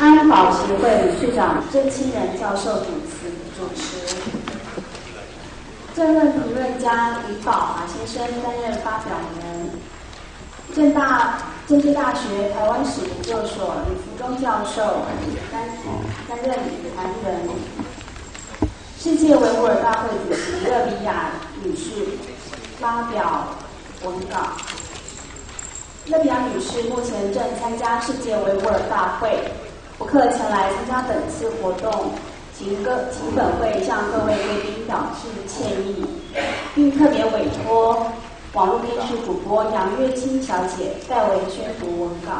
安保协会理事长郑清仁教授主持主持。政论评论家李宝华先生担任发表人。政大政治大学台湾史研究所李福忠教授担担任谈人。世界维吾尔大会主席勒比亚女士发表文稿。勒比亚女士目前正参加世界维吾尔大会，不克前来参加本次活动，请各请本会向各位贵宾表示歉意，并特别委托网络电视主播杨月清小姐代为宣读文稿。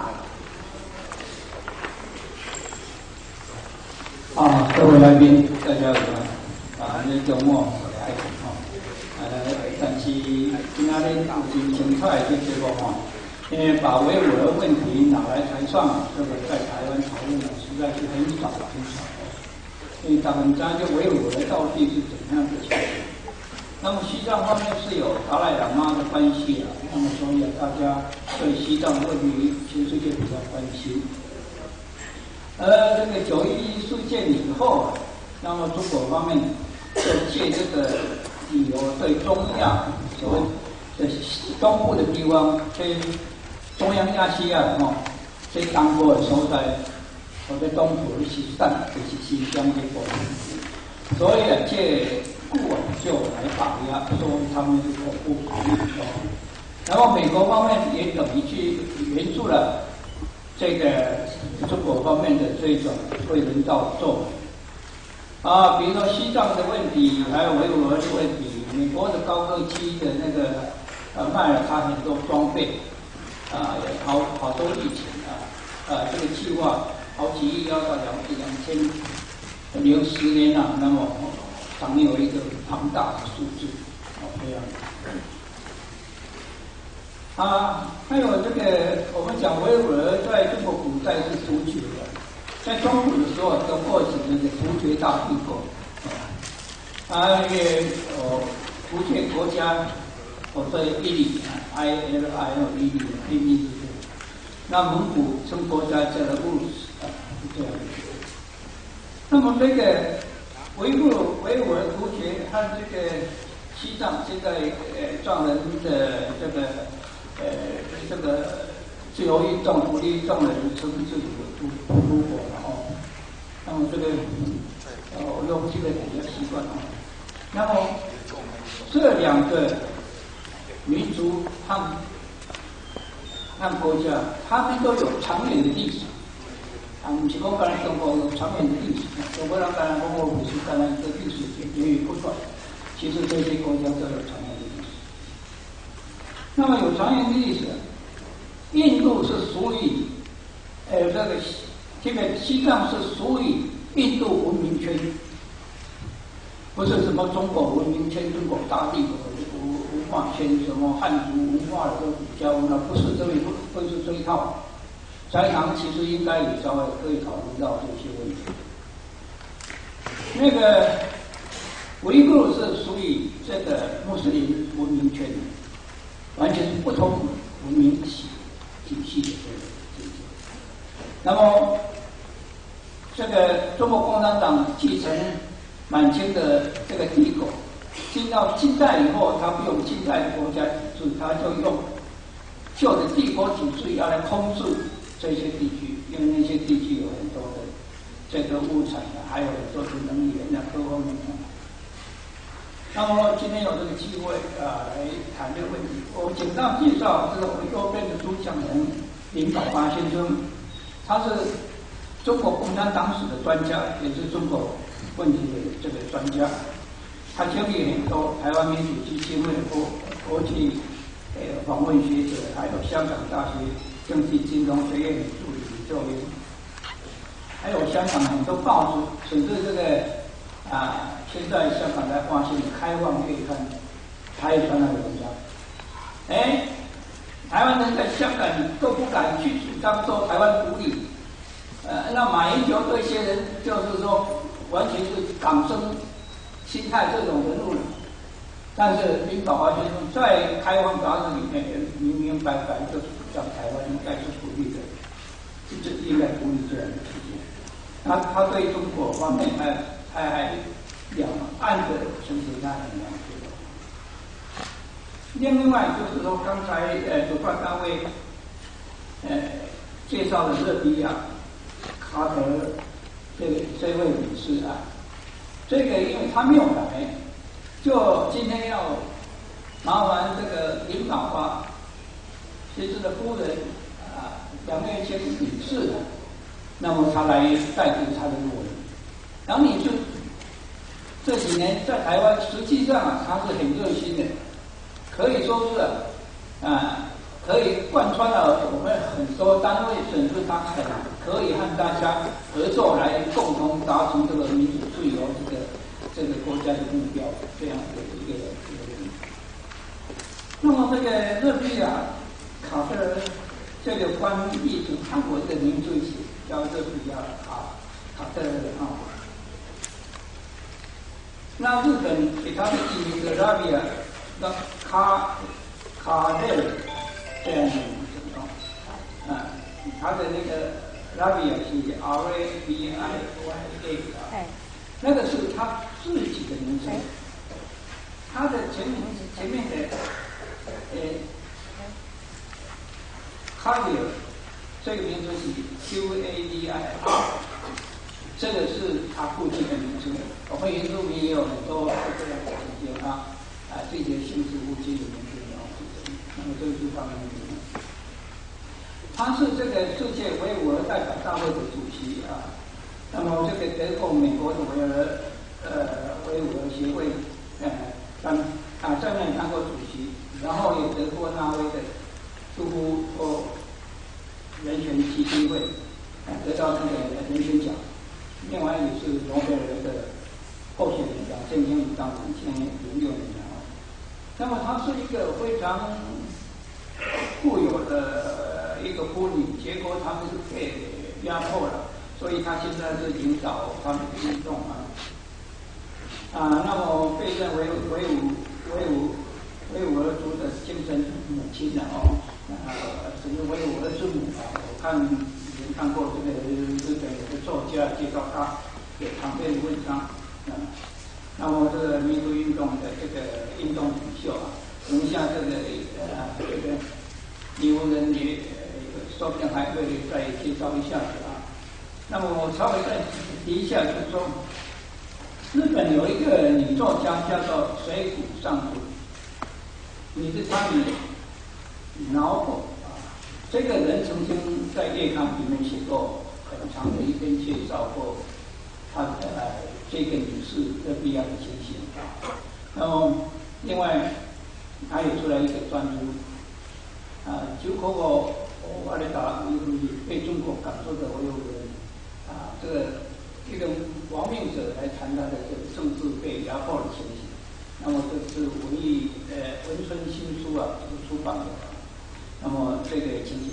啊，各位来宾，大家好，啊，这周末我来哈，呃，但是今仔日有真精彩这节目哈。因为把维吾尔问题拿来台上，这个在台湾在是很少很少。所以他们讲就维吾尔到底是怎样的情况？那么西藏方面是有达赖喇嘛的关系啊，那么所以大家对西藏问题其实就比较关心。呃这个九一一事件以后啊，那么中国方面就借这个理由对中亚所谓的东部的地方去。中央亚细亚吼，这当过的所在，我在东部的西藏，就是新疆这部分。所以啊，这顾问就来打压，说他们是恐怖主义。然后美国方面也等于去援助了这个中国方面的这种为人道做。啊，比如说西藏的问题，还有维吾尔的问题，美国的高科技的那个呃卖了他很多装备。啊，好好多疫情啊！啊，这个计划好几亿要到两两千零十年啊，那么常有一个庞大的数字，哦这样。啊，还有这个我们讲维吾尔在中国古代是突厥的，在中古的时候都过起那个突厥大帝国，啊，那个哦，突厥国家。我说伊犁啊，I L I L 伊犁，伊犁是这样。那蒙古称国家叫做乌斯那么这个维吾维吾尔突厥和这个西藏现在呃藏人的这个呃这个自由运动、独立运动的人称自己为都都国了哦。那么这个呃我用这个比较习惯哦。那么这两个。民族和和国家，他们都有长远的历史。啊，不是讲刚才中国有长远的历史，中国人刚才中国五十刚才的历史源源不断。其实这些国家都有长远的历史。那么有长远的历史，印度是属于呃这个这个西藏是属于印度文明圈，不是什么中国文明圈、中国大帝国。化圈什么汉族文化的比较，那不是这一不不是这一套。斋堂其实应该也稍微可以考虑到这些问题。那个维吾尔是属于这个穆斯林文明圈，完全是不同文明体体系的这个这个。那么这个中国共产党继承满清的这个帝国。进到近代以后，他不用近代的国家体制，他就用旧的帝国体制要来控制这些地区，因为那些地区有很多的这个物产啊，还有很多的能源啊，各方面。那么今天有这个机会啊，来谈这个问题。我简单介绍这个我们右边的主讲人林宝华先生，他是中国共产党史的专家，也是中国问题的这个专家。他经历很多台湾民主基金会国国际呃访问学者，还有香港大学政治金融学院的助理教员，还有香港很多报纸，甚至这个啊，现在香港在发现开放可以看，他也传来文章。哎，台湾人在香港都不敢去主张说台湾独立，呃，那马英九这些人就是说，完全是港生。心态这种人物，但是林宝华先生在《开放杂志》里面也明明白白就是讲台湾应该是独立的，这应该独立自然的体现。那他对中国方面还还还两岸的存在他很了解。另外就是说，刚才呃主办单位呃介绍的热比亚卡德这个这位女士啊，这个因为她没有来，就今天要麻烦这个领导啊，其实的夫人啊，两位先女士的，那么她来代替她的路人。然后你就这几年在台湾，实际上啊，他是很热心的。可以说是啊，可以贯穿了我们很多单位，甚至他很可以和大家合作来共同达成这个民主自由这个这个国家的目标，这样的一个一个。那么这个热比亚卡特这个翻译成韩国的名字写叫热比亚卡卡特尔啊。那日本给他的译名是拉比亚。那卡卡内这样的名字啊，啊，他的那个拉比亚是 R A B I Y A 啊，那个是他自己的名字，他的前名前面的呃卡迪尔这个名字是 Q A D I R，这个是他父亲的名字。我们原住民也有很多这样的情节啊。啊，这些性质物质里面是描述的，那么这个是方面的。他是这个世界维吾尔代表大会的主席啊，那么这个德国、美国的维吾尔呃维吾尔协会呃当啊在任当过主席，然后也得过纳威的杜夫托人权基金会得到那个人生奖，另外也是诺贝尔的候选人，两千零五到两千零六年。那么他是一个非常富有的一个妇女，结果他们是被压迫了，所以他现在是领导他们的运动啊。啊，那么被认为维吾维吾维吾尔族的精神母亲的哦，啊，什么维吾尔之母啊？看以前看过这个日本有个作家介绍他给旁边的文章啊。那么这个民族运动的这个运动领袖啊，等一下这个呃这个有人也说不定还会再介绍一下子啊。那么我稍微再提一下，就是说，日本有一个女作家叫做水谷尚子，你是参与脑补。这个人曾经在月刊里面写过很长的一篇介绍过他的。这个女士的必要的情形啊，然后另外他也出来一个专书啊，就可我我来打维吾被中国赶出的维吾人啊，这个一个亡命者来谈他的这个政治被压迫的情形。那么这是文艺呃文春新书啊出版的，那么这个情形。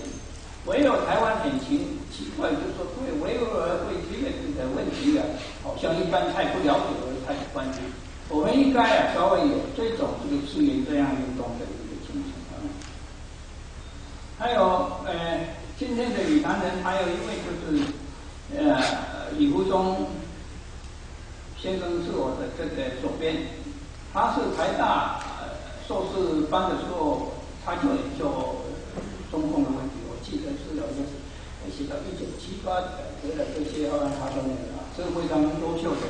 唯有台湾很奇奇怪，就是说对维吾尔会这个的问题啊，好像一般太不了解而太关心。我们应该啊稍微有这种这个支援这样运动的一个精神啊。还有呃，今天的女谈人还有一位就是呃李福忠先生是我的这个左边，他是台大硕士班的时候，他就就中共的问题。我记得是有就是写到一九七八得了这些后来他说那个啊，是非常优秀的。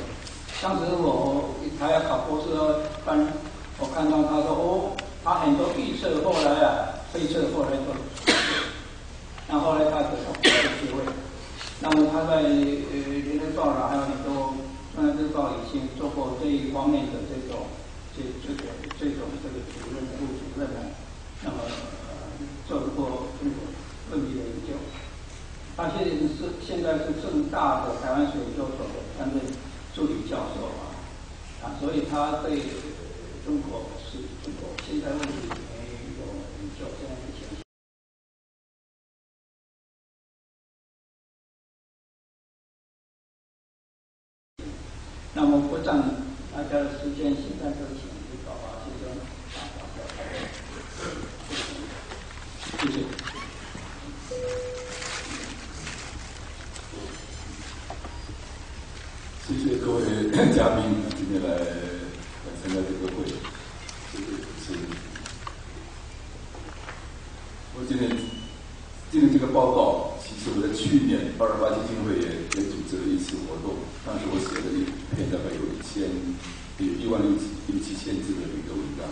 当时我他要考博士班，我看到他说哦，他很多预测后来啊，推测后来做，那后来他得到博士学位。那么他在呃《联合报》，还有很多《中央日报》以前做过这一方面的这种这这个这种这个主任副主任呢，那么做过中国。问题的研究，他现在是现在是正大的台湾水研究所的担任助理教授啊，啊，所以他对中国是中国现在问题里面有研究这样的情形。那么不占大家的时间，现在就嘉宾今天来来参加这个会，谢谢。我今天今天这个报告，其实我在去年二十八基金会也也组织了一次活动，当时我写了一篇大概有一千有一万六千六七千字的一个文章，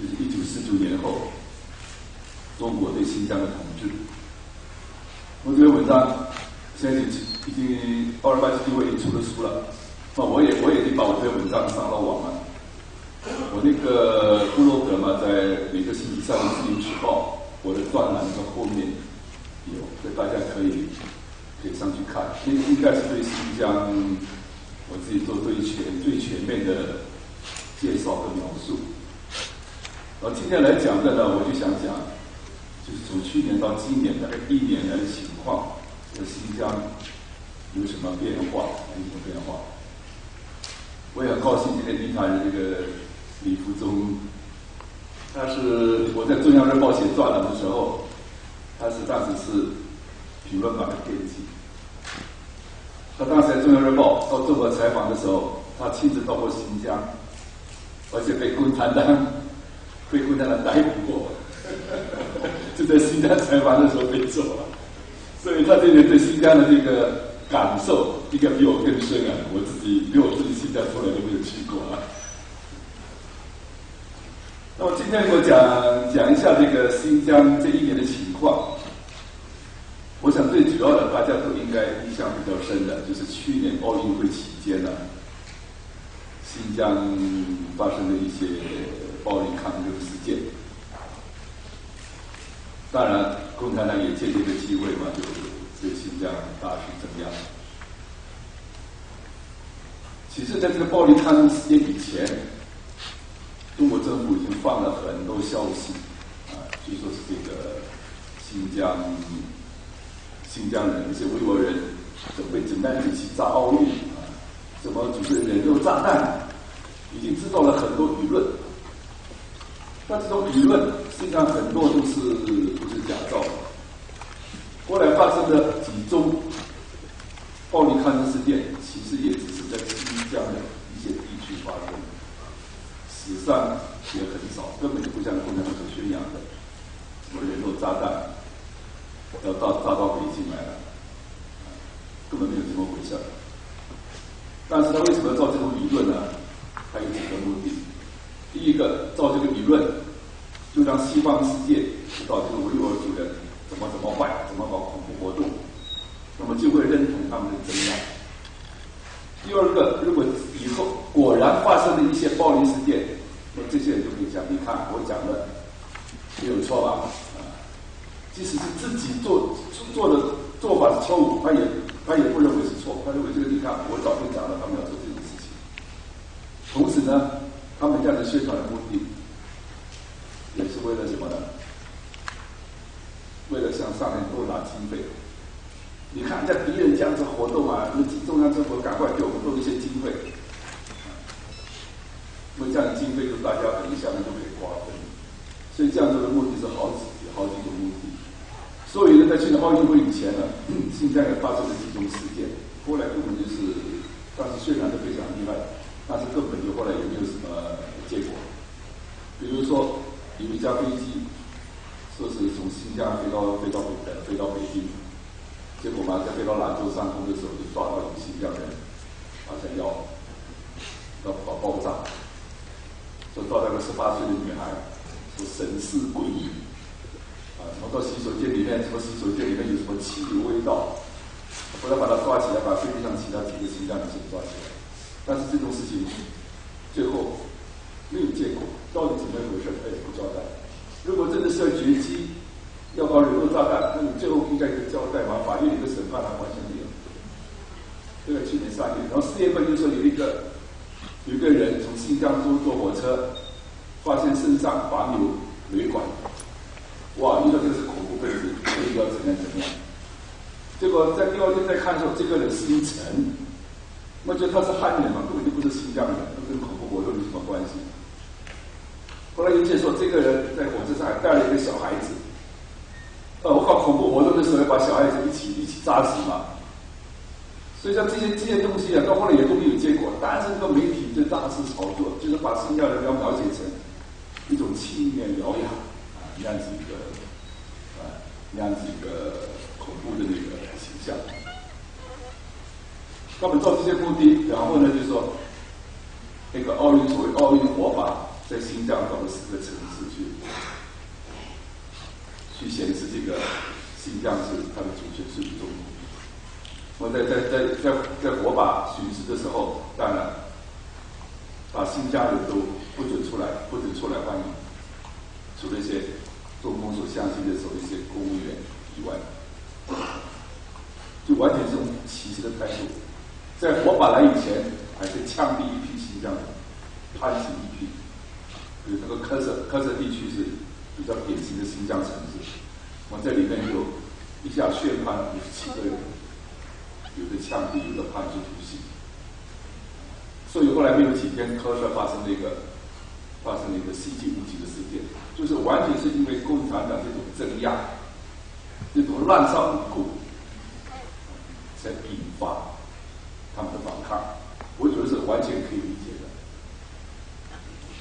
就是一九四九年后中国对新疆的统治。我这个文章现在已经已经二十八基金会出了书了。我也我也已经把我这篇文章上了网了。我那个部落格嘛，在每个星期三的《自由时报》。我的专栏的后面有，所以大家可以可以上去看。应应该是对新疆我自己做最全最全面的介绍和描述。而今天来讲的呢，我就想讲，就是从去年到今年大概一年来的情况，在新疆有什么变化，有什么变化。我也很高兴今天地坛这个李福忠。他是我在《中央日报》写专栏的时候，他是当时是评论版的编辑。他当时在《中央日报》到中国采访的时候，他亲自到过新疆，而且被共产党被共产党逮捕过，就在新疆采访的时候被揍了。所以他这个对新疆的这个感受应该比我更深啊！我自己因为我自己新疆从来都没有去过啊。那么今天我讲讲一下这个新疆这一年的情况。我想最主要的，大家都应该印象比较深的，就是去年奥运会期间呢，新疆发生的一些暴力抗争事件。当然，共产党也借这个机会嘛，就对新疆大肆镇压。其实，在这个暴力抗争事件以前。中国政府已经放了很多消息，啊，据说是这个新疆新疆人一些维吾尔人准备整弹一起炸奥运，啊，什么组织人肉炸弹，已经制造了很多舆论。那这种舆论实际上很多都是都是假造的。后来发生的几宗暴力抗争事件，其实也只是在新疆的一些地区发生。史上也很少，根本就不像共产党所宣扬的，什么人肉炸弹要到炸到北京来了，根本没有这么回事。但是他为什么要造这种舆论呢？他有几个目的。第一个，造这个舆论，就让西方世界知道这个维吾尔族人怎么怎么坏，怎么搞恐怖活动，那么就会认同他们的真相。第二个，如果以后果然发生了一些暴力事件，那这些人就可以讲，你看我讲的没有错吧？啊，即使是自己做做的做法是错误，他也他也不认为是错，他认为这个你看我早就讲了，他们要做这种事情。同时呢，他们这样的宣传的目的，也是为了什么呢？为了向上面多拿经费。你看人家敌人这样子活动啊，你中央政府赶快给我们多一些经费。因为这样的经费，就大家等一下面就可以瓜分，所以这样做的目的是好几好几种目的。所以呢，在去年奥运会以前呢，新疆也发生了几种事件，后来根本就是，当时渲染的非常厉害，但是根本就后来也没有什么结果。比如说，有一架飞机说是从新疆飞到飞到北飞到北京，结果嘛，在飞到兰州上空的时候，就抓到一个新疆人，好像要要搞爆炸。说到那个十八岁的女孩，说神似诡异，啊，什么到洗手间里面，什么洗手间里面有什么气味味道，后来把他抓起来，把飞机上其他几个新疆人先抓起来，但是这种事情最后没有结果，到底怎么回事，他也不交代。如果真的是要绝机，要搞人肉炸弹，那你最后应该有个交代嘛？法院有个审判，他完全没有。这个去年三月，然后四月份就说有一个。有一个人从新疆州坐火车，发现身上绑有雷管，哇！你说这个是恐怖分子，一定要怎样怎样？结果在第二天再看的时候，这个人姓陈，那就他是汉人嘛，根本就不是新疆人，跟恐怖活动有什么关系？后来一介说，这个人在火车上还带了一个小孩子，呃，我搞恐怖活动的时候把小孩子一起一起扎死嘛。所以像这些这些东西啊，到后来也都没有结果。但是这个媒体就大肆炒作，就是把新疆人要描写成一种青年獠牙啊，那样子一个啊，那样子一个恐怖的那个形象。他们做这些目的，然后呢，就是说那个奥运所谓奥运火把在新疆搞了四个城市去，去显示这个新疆是它的主权是中国。我在在在在在火把巡视的时候，当然把新疆人都不准出来，不准出来欢迎，除了一些中共所相信的所谓一些公务员以外，就完全是用歧视的态度。在火把来以前，还是枪毙一批新疆人，判刑比如那个喀什喀什地区是比较典型的新疆城市，我在里面有一下宣判五十七个人。有的枪毙，有的判处徒刑，所以后来没有几天，科学发生了一个发生了一个稀奇无奇的事件，就是完全是因为共产党这种镇压、这种滥杀无辜，才引发他们的反抗。我觉得是完全可以。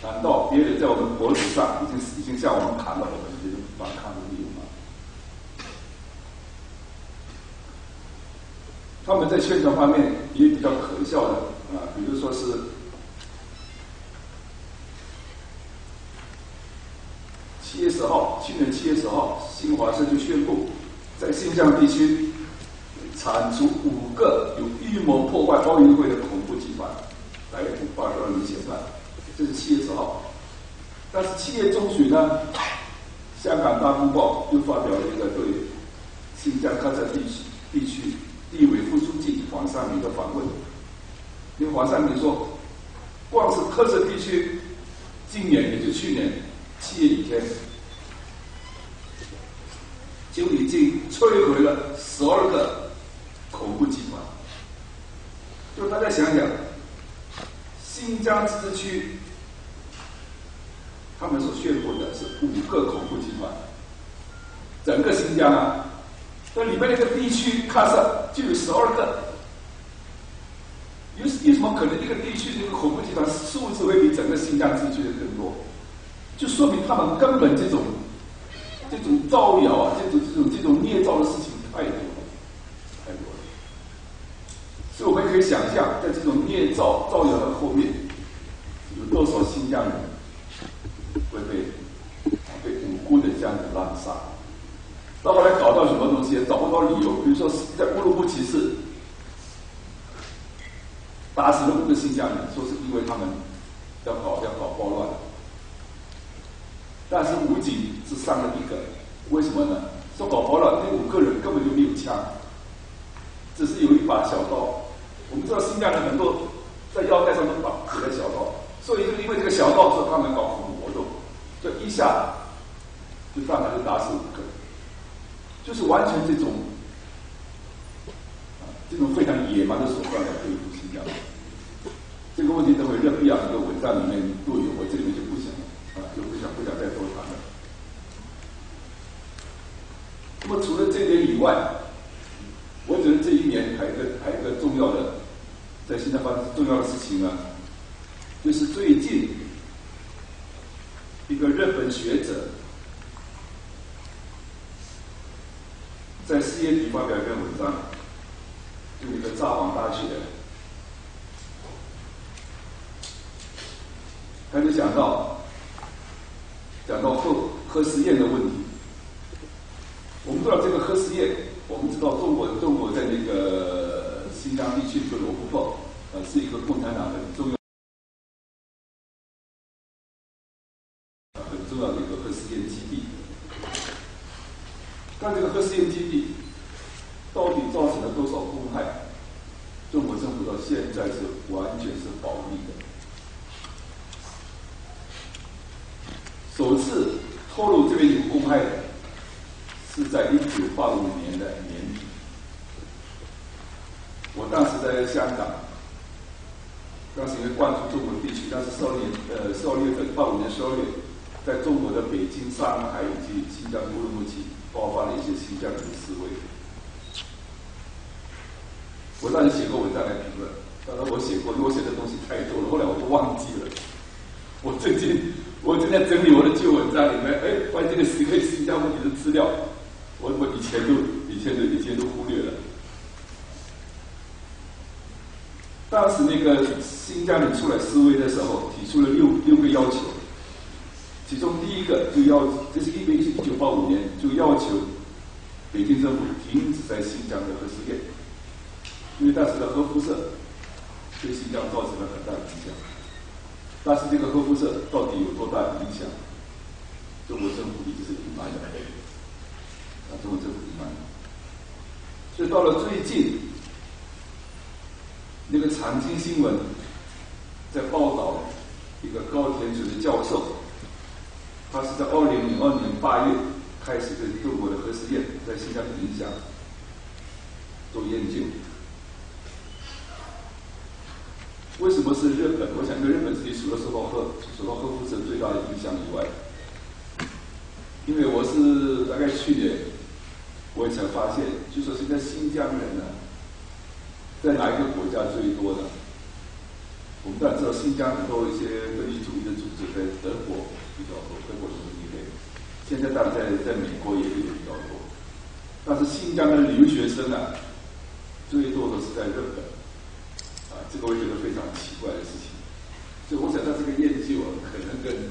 难道别人在我们脖子上已经已经向我们砍了我们这种反抗的理由吗？他们在宣传方面也比较可笑的啊，比如说是七月十号，去年七月十号，新华社就宣布，在新疆地区铲除五个有预谋破坏奥运会的恐怖集团，来发出了明显判。这是七月十号，但是七月中旬呢，香港大公报又发表了一个对新疆喀什地区地区。地委副书记黄善明的访问，因为黄尚明说，光是特色地区，今年也就去年七月以前，就已经摧毁了十二个恐怖集团。就大家想想，新疆自治区，他们所宣布的是五个恐怖集团，整个新疆啊。那里面那个地区喀什就有十二个，有有什么可能一个地区这个恐怖集团数字会比整个新疆地区的更多？就说明他们根本这种这种造谣啊，这种这种这种捏造的事情太多了，太多了。所以我们可以想象，在这种捏造造谣的后面，有多少新疆人会被被无辜的这样子滥杀？到后来搞到什么东西也找不到理由，比如说在乌鲁木齐市打死了五个新疆人，说是因为他们要搞要搞暴乱，但是武警只伤了一个，为什么呢？说搞暴乱那五个人根本就没有枪，只是有一把小刀。我们知道新疆人很多在腰带上都绑起来小刀，所以就因为这个小刀说他们搞，一下就上来就打死五个。就是完全这种，这种非常野蛮的手段来对付新疆。这个问题等会热比亚这个文章里面都有，我这里面就不想啊，就不想不想再多谈了。那么除了这点以外，我觉得这一年还有一个还有一个重要的，在新疆发生重要的事情呢，就是最近一个日本学者。在四月底发表一篇文章，就一个札幌大学，他就讲到，讲到核核实验的问题。我们知道这个核实验，我们知道中国中国在那个新疆地区的罗布泊，呃，是一个共产党的重要。但这个核试验基地到底造成了多少公害？中国政府到现在是完全是保密的。首次透露这边有公害的，是在一九八五年的年底。我当时在香港，当时因为关像，是十二年呃十二月份八五年十二月，在中国的北京、上海以及新疆乌鲁木齐。爆发了一些新疆人的示威，我让你写过文章来评论，当然我写过，因为我写的东西太多了，后来我都忘记了。我最近我正在整理我的旧文章里面，哎，发现这个是可以新疆问题的资料，我我以前都以前都以前都忽略了。当时那个新疆人出来示威的时候，提出了六六个要求，其中第一个就要，这是一一一九八五年就要求北京政府停止在新疆的核试验，因为当时的核辐射对新疆造成了很大的影响。但是这个核辐射到底有多大影响，中国政府一直是隐瞒的，啊，中国政府隐瞒。所以到了最近。那个长津新闻在报道一个高田准的教授，他是在二零零二年八月开始对中国的核试验在新疆的影响做研究。为什么是日本？我想，因为日本自己除了受到核受到核辐射最大的影响以外，因为我是大概去年我也才发现，就说现在新疆人呢。在哪一个国家最多的？我们当然知道新疆很多一些分离主义的组织在德国比较多，德国是第一类。现在当然在在美国也也比较多，但是新疆的留学生啊，最多的是在日本。啊，这个我觉得非常奇怪的事情。所以我想到这个研究啊，可能跟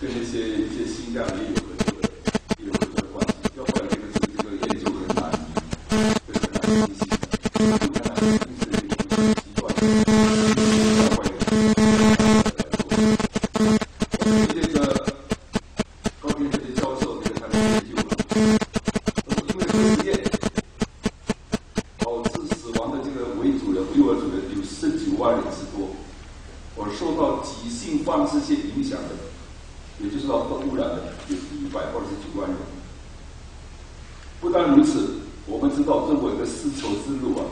跟那些一些新疆也有很受到急性放射性影响的也就是说受污染的就是一百二十几万人。不但如此我们知道中国一个丝绸之路啊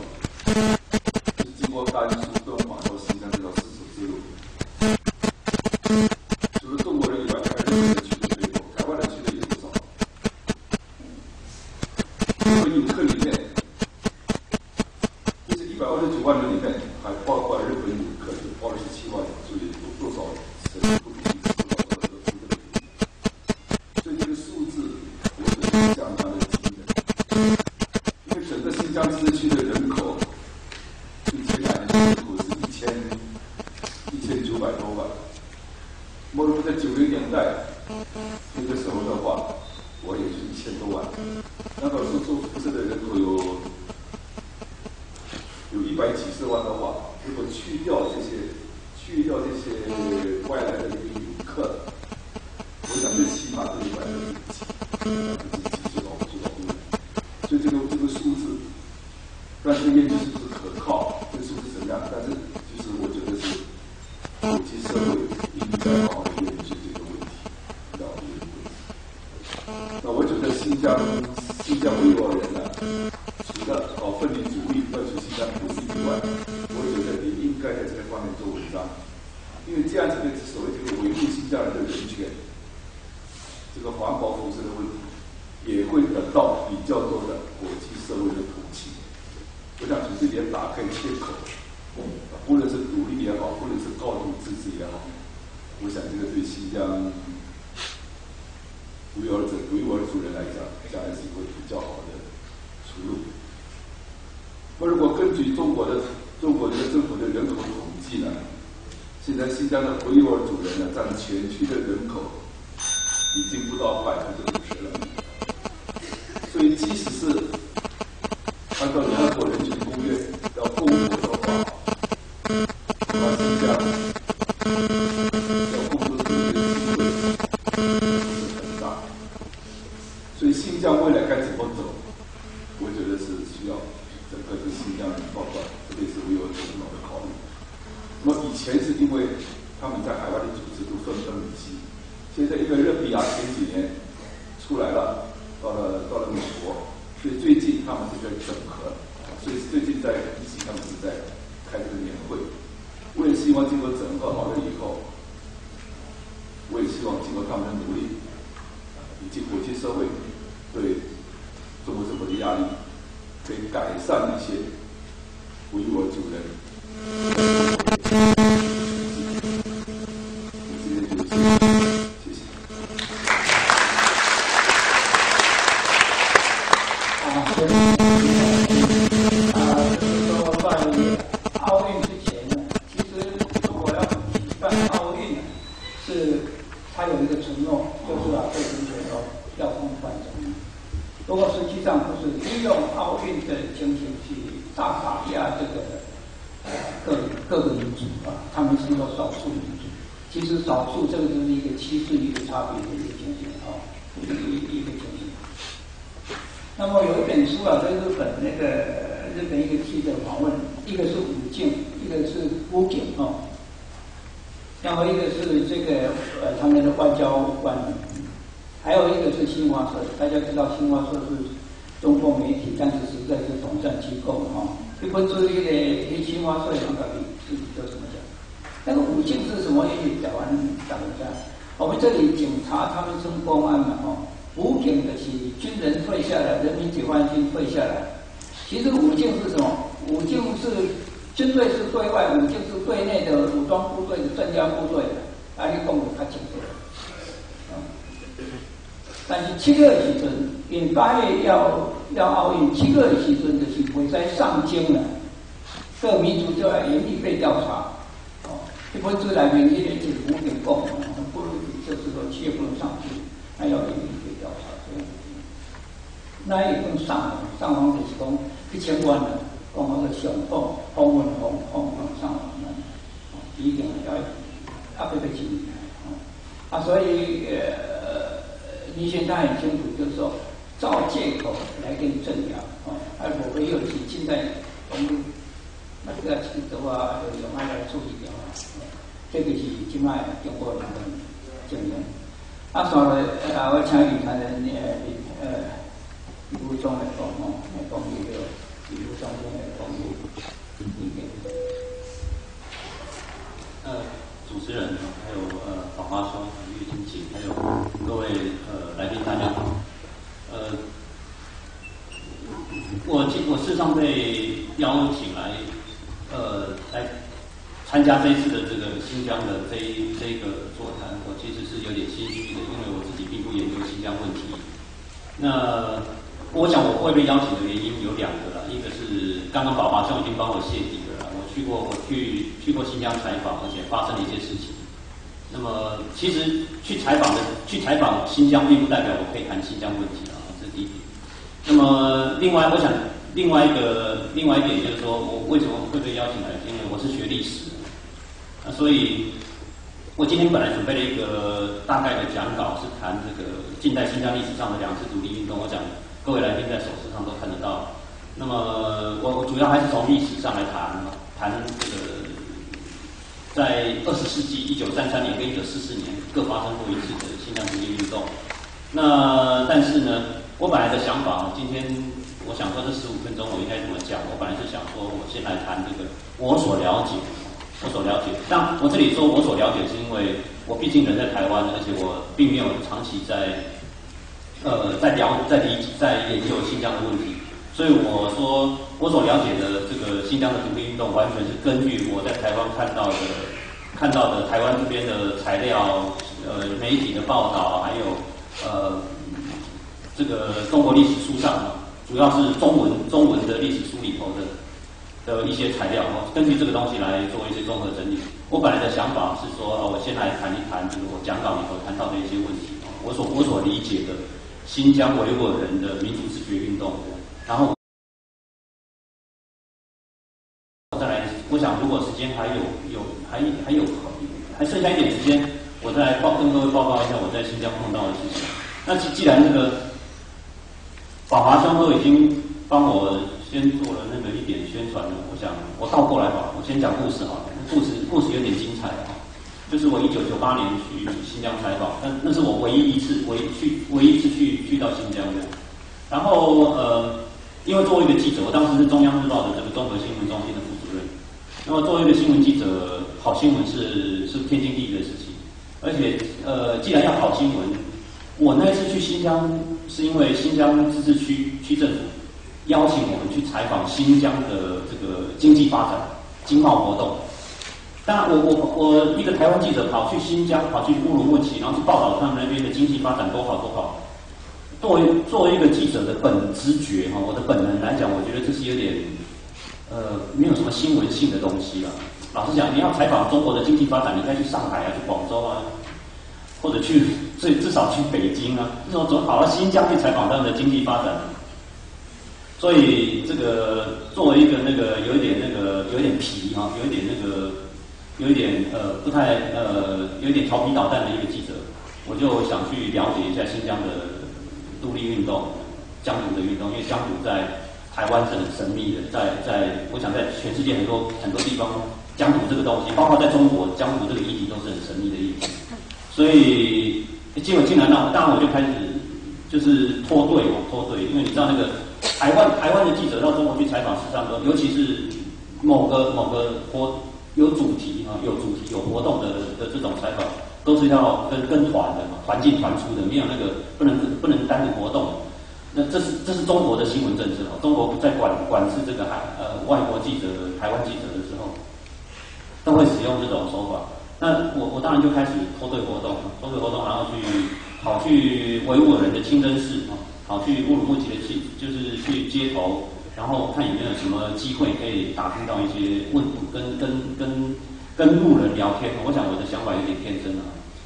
在上京了，各民族就要严厉被调查。哦，一般自来面，一年就是五点讲，不如就是说七月不能上京，还要严厉被调查。那一份上访，上访就是讲一千万的，讲那个上访访问访访访上访的，一定要要被被禁。啊，所以呃。你现在很清楚，就是说找借口来跟你镇压啊，而我们又是现在我们那个清的话，就用爱来处理掉啊。这个是今麦中国人的经验。啊，所以啊，我请语坛人呃呃，一路中来讲哦，来讲这个一路中来讲这一点。呃，主持人还有呃，宝华兄。还有各位呃来宾，大家好。呃，我我事实上被邀请来呃来参加这一次的这个新疆的这一这个座谈，我其实是有点心虚的，因为我自己并不研究新疆问题。那我想我会被邀请的原因有两个了，一个是刚刚宝华兄已经帮我谢底了，我去过我去去过新疆采访，而且发生了一些事情。那么，其实去采访的去采访新疆，并不代表我可以谈新疆问题，那么，另外，我想另外一个另外一点就是说，我为什么会被邀请来？因为我是学历史的，啊，所以我今天本来准备了一个大概的讲稿，是谈这个近代新疆历史上的两次独立运动。我讲各位来宾在手势上都看得到。那么，我我主要还是从历史上来谈谈这个。在二十世纪一九三三年跟一九四四年各发生过一次的新疆独立运动。那但是呢，我本来的想法，今天我想说这十五分钟我应该怎么讲？我本来是想说，我先来谈这个我所了解，我所了解。但我这里说我所了解，是因为我毕竟人在台湾，而且我并没有长期在呃在了在理在研究新疆的问题。所以我说，我所了解的这个新疆的独立运动，完全是根据我在台湾看到的、看到的台湾这边的材料、呃媒体的报道，还有呃这个中国历史书上啊，主要是中文中文的历史书里头的的一些材料，根据这个东西来做一些综合整理。我本来的想法是说，我先来谈一谈，就是我讲稿里头谈到的一些问题，我所我所理解的新疆维吾尔人的民族自决运动。然后，再来，我想如果时间还有有还还有还剩下一点时间，我再来报跟各位报告一下我在新疆碰到的事情。那既既然这个宝华兄都已经帮我先做了那么一点宣传了，我想我倒过来吧，我先讲故事好了。故事故事有点精彩啊，就是我一九九八年去新疆采访，那那是我唯一一次唯一去唯一一次去去到新疆的。然后呃。因为作为一个记者，我当时是中央日报的这个综合新闻中心的副主任。那么作为一个新闻记者，好新闻是是天经地义的事情。而且，呃，既然要好新闻，我那次去新疆是因为新疆自治区区政府邀请我们去采访新疆的这个经济发展、经贸活动。当然，我我我一个台湾记者跑去新疆，跑去乌鲁木齐，然后去报道他们那边的经济发展多好多好。作为作为一个记者的本直觉哈，我的本能来讲，我觉得这是有点呃没有什么新闻性的东西了。老实讲，你要采访中国的经济发展，你该去上海啊，去广州啊。或者去最至少去北京啊，这种总跑到新疆去采访他们的经济发展。所以这个作为一个那个有一点那个有一点皮哈，有一点那个有一点呃不太呃有一点调皮捣蛋的一个记者，我就想去了解一下新疆的独立运动、疆独的运动，因为疆独在台湾是很神秘的，在在我想在全世界很多很多地方，疆独这个东西，包括在中国，疆独这个议题都是很神秘的议题。所以结果进来那当然我就开始就是脱队嘛，脱队，因为你知道那个。台湾台湾的记者到中国去采访时尚哥，尤其是某个某个活有主题啊，有主题有活动的的这种采访，都是要跟跟团的嘛，团进团出的，没有那个不能不能单独活动。那这是这是中国的新闻政策哦，中国在管管制这个海呃外国记者、台湾记者的时候，都会使用这种手法。那我我当然就开始脱队活动，脱队活动，然后去跑去维吾尔人的清真寺啊。好，去乌鲁木齐的去，就是。去街头，然后看有没有什么机会可以打听到一些问，跟跟跟跟路人聊天。我想我的想法有点天真啊。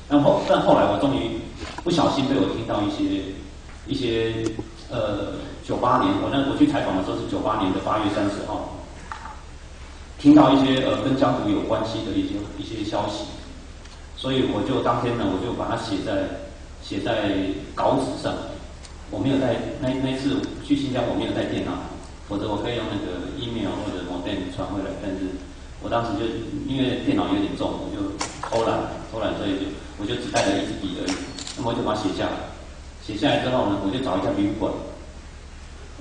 然后，但后来我终于不小心被我听到一些一些呃，九八年，我那我去采访的时候是九八年的八月三十号，听到一些呃跟江湖有关系的一些一些消息，所以我就当天呢，我就把它写在写在稿纸上。我没有带那那次去新疆，我没有带电脑，否则我可以用那个 email 或者 modem 传回来。但是我当时就因为电脑有点重，我就偷懒，偷懒，所以就我就只带了一支笔而已。那么我就把它写下来，写下来之后呢，我就找一家旅馆，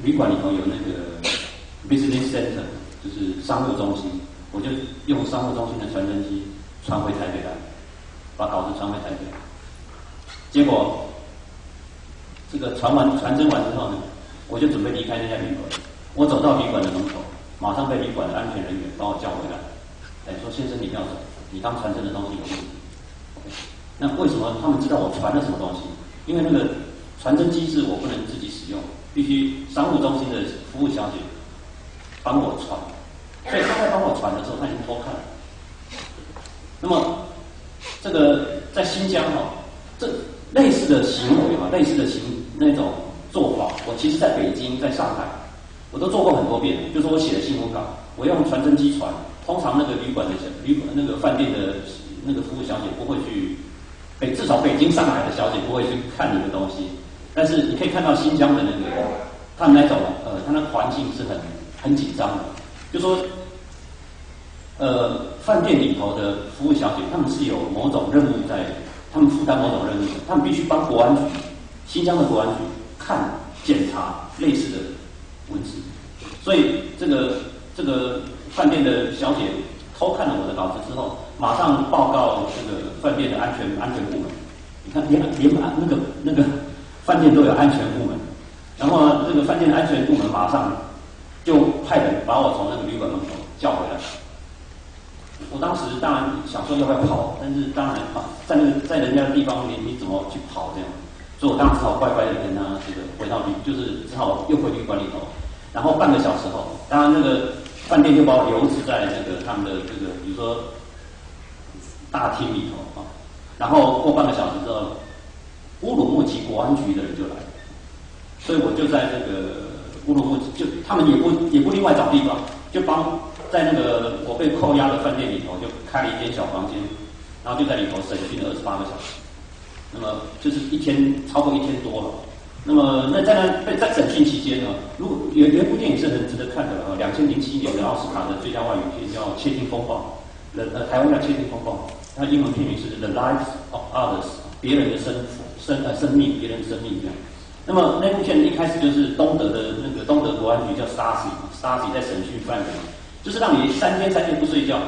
旅馆里头有那个 business center，就是商务中心，我就用商务中心的传真机传回台北来，把稿子传回台北，结果。这个传完传真完之后呢，我就准备离开那家旅馆。我走到旅馆的门口，马上被旅馆的安全人员把我叫回来，哎，说先生你不要走，你刚传真的东西有问题。那为什么他们知道我传了什么东西？因为那个传真机是我不能自己使用，必须商务中心的服务小姐帮我传。所以他在帮我传的时候，他已经偷看了。那么这个在新疆哈，这。类似的行为嘛，类似的行那种做法，我其实在北京、在上海，我都做过很多遍。就是我写的新闻稿，我用传真机传，通常那个旅馆的旅馆那个饭店的那个服务小姐不会去，北至少北京、上海的小姐不会去看你的东西。但是你可以看到新疆的那个，他们那种呃，他那环境是很很紧张的，就说，呃，饭店里头的服务小姐，他们是有某种任务在。他们负担某种任务，他们必须帮国安局、新疆的国安局看检查类似的文字，所以这个这个饭店的小姐偷看了我的稿子之后，马上报告这个饭店的安全安全部门。你看，连连那个那个饭店都有安全部门，然后这个饭店的安全部门马上就派人把我从那个旅馆门口叫回来。我当时当然想说要不要跑，但是当然跑在那个在人家的地方，你你怎么去跑这样？所以我当时只好乖乖的跟他这个回到旅，就是只好又回旅馆里头。然后半个小时后，当然那个饭店就把我留置在那个他们的这个比如说大厅里头啊。然后过半个小时之后，乌鲁木齐国安局的人就来了，所以我就在这个乌鲁木齐，就他们也不也不另外找地方，就帮。在那个我被扣押的饭店里头，就开了一间小房间，然后就在里头审讯了二十八个小时。那么就是一天超过一天多了。那么那在那在在审讯期间呢，如果有有一部电影是很值得看的啊，两千零七年的奥斯卡的最佳外语片叫《窃听风暴》，人呃台湾叫《窃听风暴》，它英文片名是《The Lives of Others》，别人的生生呃生命，别人的生命这样。那么那部片一开始就是东德的那个东德国安局叫 Stasi，Stasi 在审讯犯人。就是让你三天三夜不睡觉，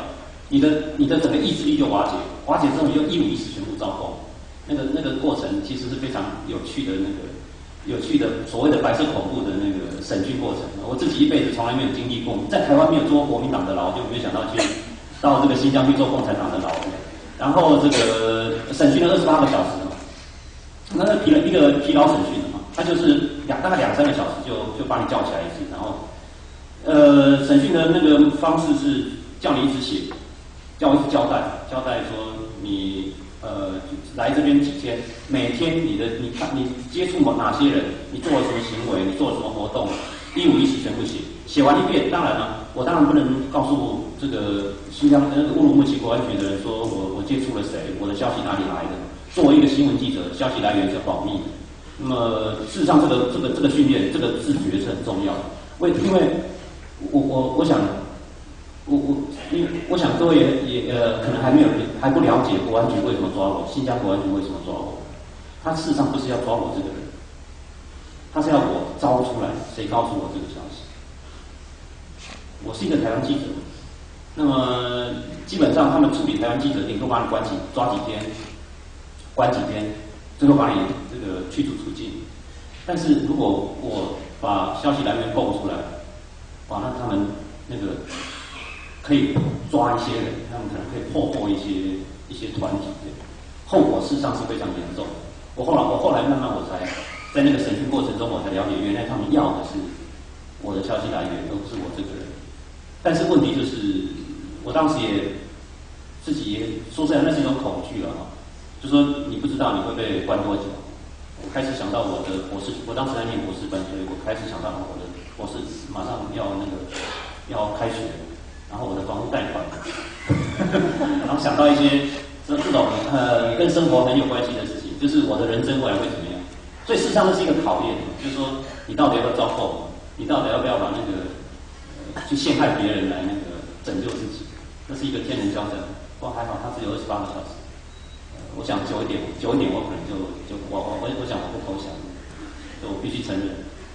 你的你的整个意志力就瓦解，瓦解之后你就一五一十全部招供。那个那个过程其实是非常有趣的，那个有趣的所谓的白色恐怖的那个审讯过程。我自己一辈子从来没有经历过，在台湾没有做国民党的牢，就没有想到去到这个新疆去做共产党的牢。然后这个审讯了二十八个小时，那个疲了一个疲劳审讯嘛，他就是两大概两三个小时就就把你叫起来一次，然后。呃，审讯的那个方式是叫你一直写，叫我一直交代，交代说你呃，来这边几天，每天你的你看你接触过哪些人，你做了什么行为，你做了什么活动，一五一十全部写，写完一遍，当然了，我当然不能告诉这个新疆那个乌鲁木齐国安局的人说我我接触了谁，我的消息哪里来的。作为一个新闻记者，消息来源是保密的。那么事实上，这个这个这个训练，这个自觉是很重要的。为因为，我我我想。我我因为我想各位也也呃可能还没有还不了解国安局为什么抓我，新加坡安局为什么抓我？他事实上不是要抓我这个人，他是要我招出来，谁告诉我这个消息？我是一个台湾记者，那么基本上他们处理台湾记者，顶多把你关几抓几天，关几天，最后把你这个驱逐出境。但是如果我把消息来源报出来，哇，那他们那个。可以抓一些人，他们可能可以破获一些一些团体，后果事实上是非常严重。我后来我后来慢慢我才在那个审讯过程中，我才了解，原来他们要的是我的消息来源，而不是我这个人。但是问题就是，我当时也自己也说出来，那是一种恐惧了哈，就说你不知道你会被关多久。我开始想到我的博士，我当时在念博士班，所以我开始想到我的博士马上要那个要开学。然后我的房屋贷款，然后想到一些这这种呃跟生活很有关系的事情，就是我的人生未来会怎么样？所以事实上这是一个考验，就是说你到底要不要造后，你到底要不要把那个呃去陷害别人来那个拯救自己？这是一个天人交战。不过还好，它只有二十八个小时。我想久一点，久一点我可能就就我我我我想我不投降，就我必须承认。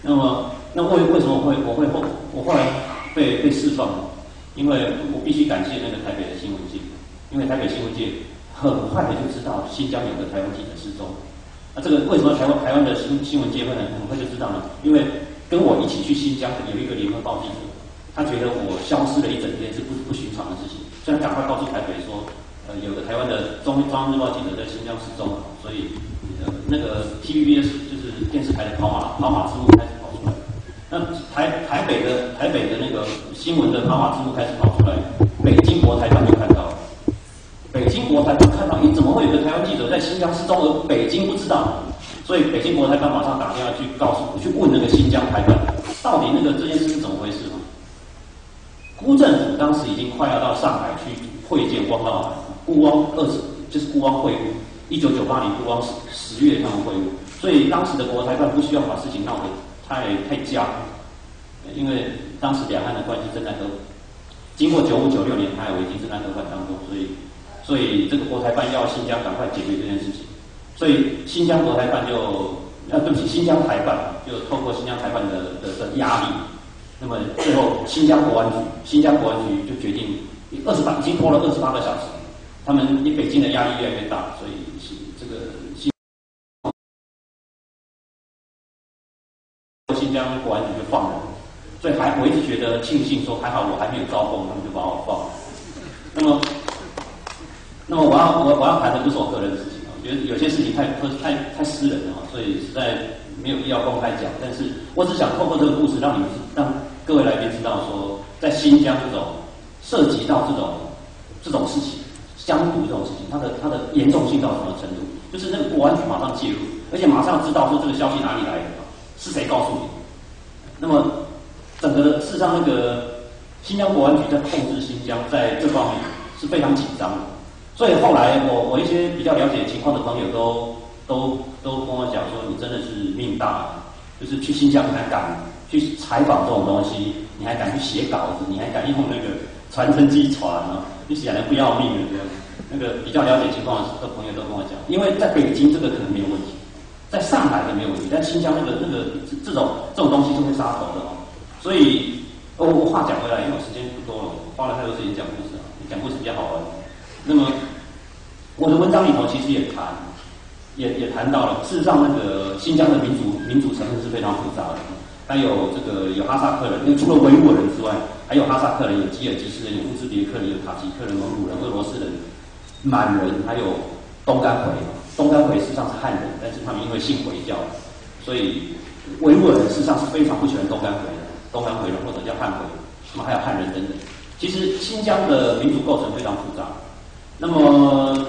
那么那为为什么我会我会后我后来被被释放？因为我必须感谢那个台北的新闻界，因为台北新闻界很快的就知道新疆有个台湾记者失踪。那这个为什么台湾台湾的新新闻界会很很快就知道呢？因为跟我一起去新疆的有一个联合报记者，他觉得我消失了一整天是不不寻常的事情，所以赶快告诉台北说，呃，有个台湾的中中央日报记者在新疆失踪，所以呃那个 TVBS 就是电视台的跑马跑马之路开始跑出来。那台台北的台北的那个新闻的跑马之路开始跑出来，北京国台办就看到。北京国台办看到，你怎么会有个台湾记者在新疆失踪，而北京不知道？所以北京国台办马上打电话去告诉，去问那个新疆台办，到底那个这件事是怎么回事嘛？辜政府当时已经快要到上海去会见汪老海，辜汪二十就是辜汪会晤，一九九八年辜汪十十月他们会晤，所以当时的国台办不需要把事情闹得。太太僵，因为当时两岸的关系正在和经过九五九六年台海危机正在和缓当中，所以所以这个国台办要新疆赶快解决这件事情，所以新疆国台办就啊对不起新疆台办就透过新疆台办的的的压力，那么最后新疆国安局新疆国安局就决定二十八已经拖了二十八个小时，他们离北京的压力越来越大，所以这个。新新疆国安局就放人，所以还我一直觉得庆幸，说还好我还没有招供，他们就把我放了。那么，那么我要我我要谈的不是我个人的事情啊，我觉得有些事情太太太私人了，所以实在没有必要公开讲。但是我只想透过这个故事，让你们让各位来宾知道，说在新疆这种涉及到这种这种事情，疆土这种事情，它的它的严重性到什么程度？就是那个国安局马上介入，而且马上知道说这个消息哪里来的，是谁告诉你？那么，整个事实上，那个新疆国安局在控制新疆，在这方面是非常紧张的。所以后来，我我一些比较了解情况的朋友都都都跟我讲说，你真的是命大，就是去新疆还敢去采访这种东西，你还敢去写稿子，你还敢用那个传真机传啊，你显然不要命了这样。那个比较了解情况的朋友都跟我讲，因为在北京这个可能没有问题。在上海的没有问题，但新疆那个那个这这种这种东西是会杀头的哦。所以，我我话讲回来，因为我时间不多了，花了太多时间讲故事啊，讲故事比较好玩。那么，我的文章里头其实也谈，也也谈到了，事实上那个新疆的民族民族成分是非常复杂的，还有这个有哈萨克人，因为除了维吾尔人之外，还有哈萨克人、有吉尔吉斯人、有乌兹别克人、有塔吉克人、蒙古人、俄罗斯人、满人，还有东干回。东干回事实上是汉人，但是他们因为信回教，所以维吾尔人事实上是非常不喜欢东干回的。东干回人或者叫汉回，那么还有汉人等等。其实新疆的民族构成非常复杂。那么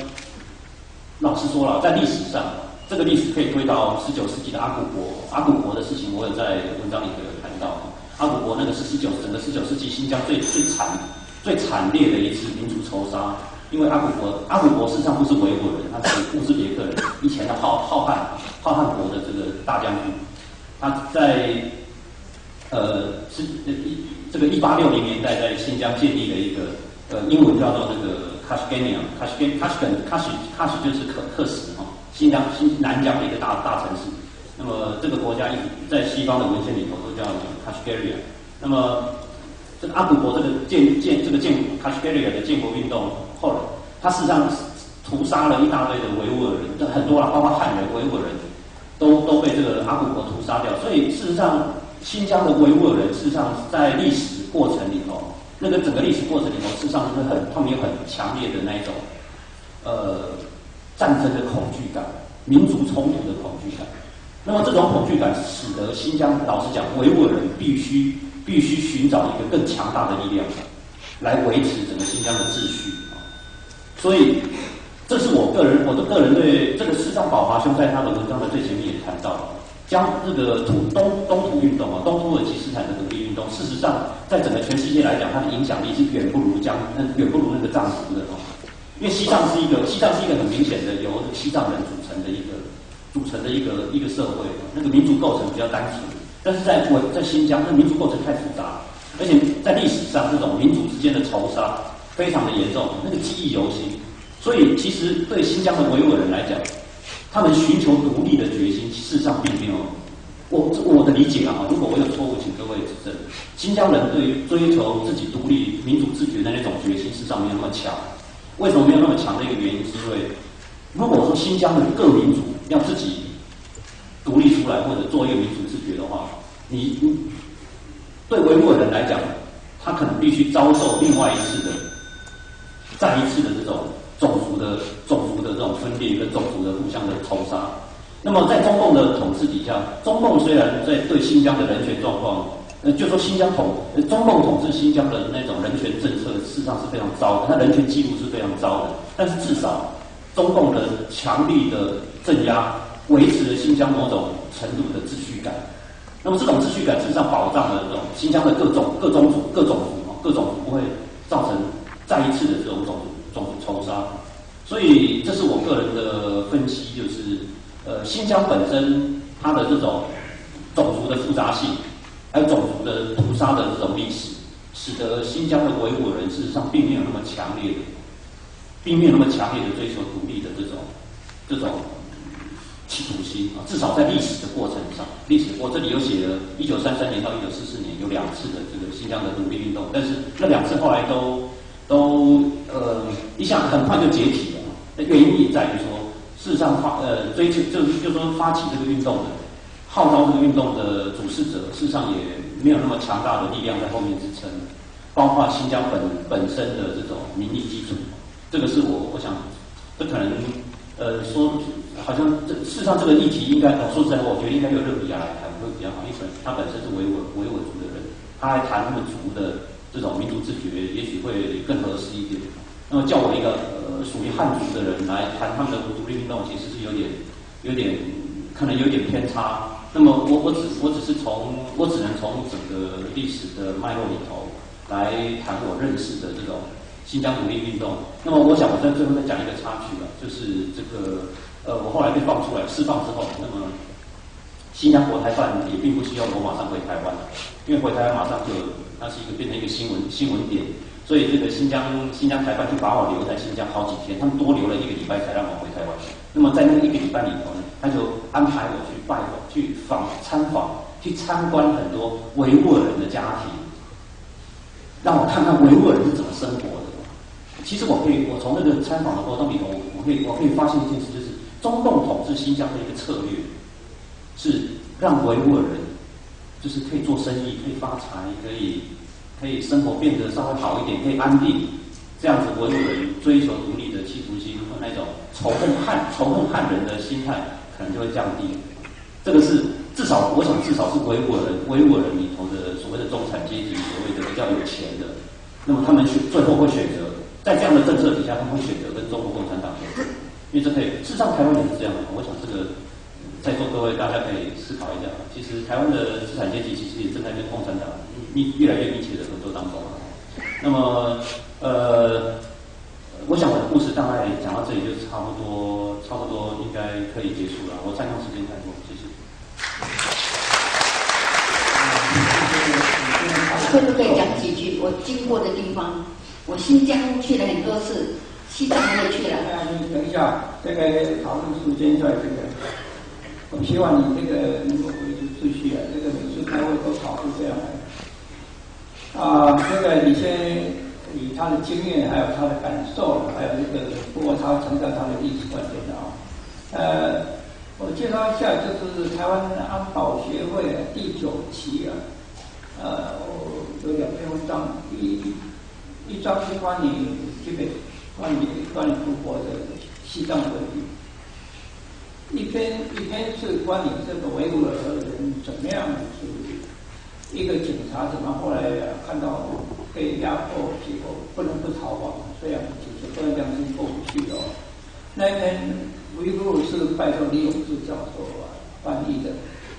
老实说了，在历史上，这个历史可以推到十九世纪的阿古国。阿古国的事情，我有在文章里头有谈到。阿古国那个是十九整个十九世纪新疆最最惨最惨烈的一次民族仇杀。因为阿古国阿古国事实上不是维吾尔人，他是乌兹别克人，以前的浩浩瀚浩瀚国的这个大将军。他在呃是呃一这个一八六零年代在新疆建立了一个呃英文叫做那个 Kashgar，Kashgar，Kash，Kash，Kash 就是克克什，新疆新南疆的一个大大城市。那么这个国家一在西方的文献里头都叫 Kashgaria。那么这个阿古国这个建建这个建 Kashgaria 的建国运动后来，他事实上屠杀了一大堆的维吾尔人，很多啊，包括汉人、维吾尔人。都都被这个阿古国屠杀掉，所以事实上，新疆的维吾尔人事实上在历史过程里头，那个整个历史过程里头，事实上是很他们有很强烈的那一种，呃，战争的恐惧感，民族冲突的恐惧感。那么这种恐惧感使得新疆，老实讲，维吾尔人必须必须寻找一个更强大的力量，来维持整个新疆的秩序啊，所以。这是我个人，我的个人对这个世上宝华兄在他的文章的最前面也谈到，将这个土东东土运动啊，东土耳其斯坦的独立运动，事实上在整个全世界来讲，它的影响力是远不如江，远不如那个藏族的啊。因为西藏是一个西藏是一个很明显的由西藏人组成的一个组成的一个一个社会，那个民族构成比较单纯。但是在我在新疆，那民族构成太复杂，而且在历史上这种民族之间的仇杀非常的严重，那个记忆犹新。所以，其实对新疆的维吾尔人来讲，他们寻求独立的决心，事实上并没有。我我的理解啊，如果我有错误，请各位指正。新疆人对于追求自己独立、民主自觉的那种决心，事实上没有那么强。为什么没有那么强的一个原因，是因为如果说新疆的各民族要自己独立出来，或者做一个民族自觉的话，你对维吾尔人来讲，他可能必须遭受另外一次的、再一次的这种。种族的种族的这种分裂跟种族的互相的仇杀，那么在中共的统治底下，中共虽然在对新疆的人权状况，呃，就说新疆统中共统治新疆的那种人权政策，事实上是非常糟的，它人权记录是非常糟的。但是至少中共的强力的镇压，维持了新疆某种程度的秩序感。那么这种秩序感，事实上保障了这种新疆的各种各种族各种族各种族不会造成再一次的这种种族。种族仇杀，所以这是我个人的分析，就是呃，新疆本身它的这种种族的复杂性，还有种族的屠杀的这种历史，使得新疆的维吾尔人事实上并没有那么强烈的，并没有那么强烈的追求独立的这种这种企图心啊。至少在历史的过程上，历史我这里有写了，一九三三年到一九四四年有两次的这个新疆的独立运动，但是那两次后来都。都呃一下很快就解体了，那原因也在于说，事实上发呃追求就是就说发起这个运动的，号召这个运动的主事者，事实上也没有那么强大的力量在后面支撑，包括新疆本本身的这种民意基础，这个是我我想，这可能呃说好像这事实上这个议题应该说实在，我觉得应该由热比亚来谈会比较好，因为他本身是维吾维吾尔族的人，他还谈他们族的。这种民族自觉也许会更合适一点。那么叫我一个呃属于汉族的人来谈他们的独立运动，其实是有点有点可能有点偏差。那么我我只我只是从我只能从整个历史的脉络里头来谈我认识的这种新疆独立运动。那么我想我在最后再讲一个插曲吧，就是这个呃我后来被放出来释放之后，那么新疆国台办也并不需要我马上回台湾了，因为回台湾马上就。它是一个变成一个新闻新闻点，所以这个新疆新疆台办就把我留在新疆好几天，他们多留了一个礼拜才让我回台湾。那么在那一个礼拜里头呢，他就安排我去拜访、去访参访、去参观很多维吾尔人的家庭，让我看看维吾尔人是怎么生活的。其实我可以，我从那个参访的活动里头，我可以我可以发现一件事，就是中共统治新疆的一个策略，是让维吾尔人。就是可以做生意，可以发财，可以可以生活变得稍微好一点，可以安定，这样子维吾尔人追求独立的企图心和那种仇恨汉仇恨汉人的心态，可能就会降低。这个是至少，我想至少是维吾尔人维吾尔人里头的所谓的中产阶级，所谓的比较有钱的，那么他们选最后会选择在这样的政策底下，他们会选择跟中国共产党合作，因为这可以，事实上台湾也是这样的。我想这个在座各位大家可以思考一下，其实台湾的资产阶级其实也正在跟共产党密越来越密切的合作当中。那么呃，我想我的故事大概讲到这里就差不多，差不多应该可以结束了。我占用时间太多，谢谢。可不可以讲几句？我经过的地方，我新疆去了很多次。西藏我也去了。哎，你等一下，这个讨论时间在这个，我希望你这个能够维持秩序啊。这个每次开会都吵成这样来。啊，这个你先以他的经验，还有他的感受，还有这个，不过他强调他的历史观点的啊。呃，我介绍一下，就是台湾安保协会第九期啊，呃，有两篇文章，一一张是关于这个。关于关于中国的西藏问题，一篇一篇是关于这个维吾尔人怎么样是一个警察怎么后来看到被压迫，结果不能不逃亡，这样就是不能良心过不去哦。那一篇维吾尔是拜托李永志教授啊翻译的，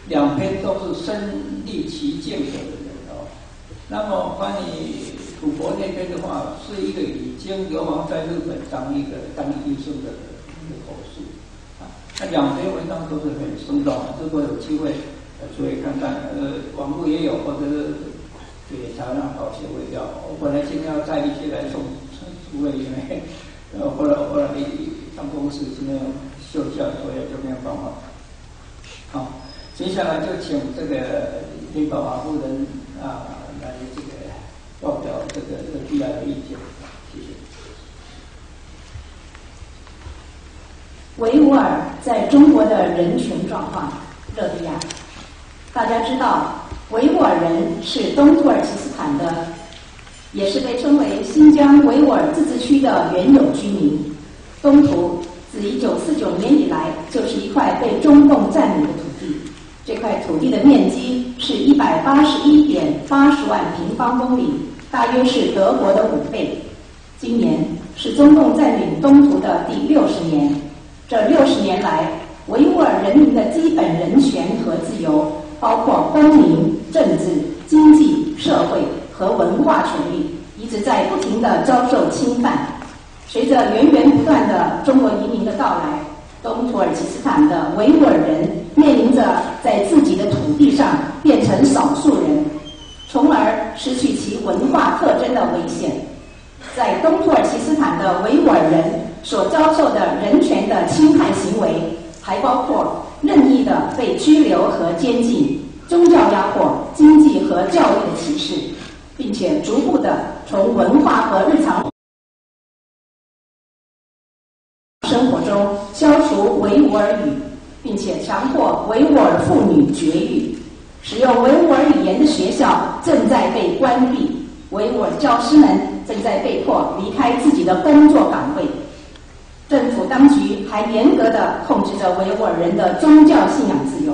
两篇都是身历其境的人哦。那么关于。吐蕃那边的话，是一个已经流亡在日本当一个当医生的一个口述啊。那两篇文章都是很生动，如果有机会，注意看看，呃，网络也有，或者是给台湾保协会要。我本来今天要带一些来送诸位，因为呃，后来后来他们公司今天休假，所以就没有办法。好，接下来就请这个林宝华夫人啊来这个。发表这个这个必要的意见，谢谢。维吾尔在中国的人权状况，热比亚。大家知道，维吾尔人是东土耳其斯坦的，也是被称为新疆维吾尔自治区的原有居民。东土自一九四九年以来，就是一块被中共占领的土地。这块土地的面积是一百八十一点八十万平方公里。大约是德国的五倍。今年是中共占领东土的第六十年。这六十年来，维吾尔人民的基本人权和自由，包括公民、政治、经济、社会和文化权利，一直在不停的遭受侵犯。随着源源不断的中国移民的到来，东土耳其斯坦的维吾尔人面临着在自己的土地上变成少数人。从而失去其文化特征的危险，在东土耳其斯坦的维吾尔人所遭受的人权的侵害行为，还包括任意的被拘留和监禁、宗教压迫、经济和教育的歧视，并且逐步的从文化和日常生活中消除维吾尔语，并且强迫维吾尔妇女绝育。使用维吾尔语言的学校正在被关闭，维吾尔教师们正在被迫离开自己的工作岗位。政府当局还严格的控制着维吾尔人的宗教信仰自由。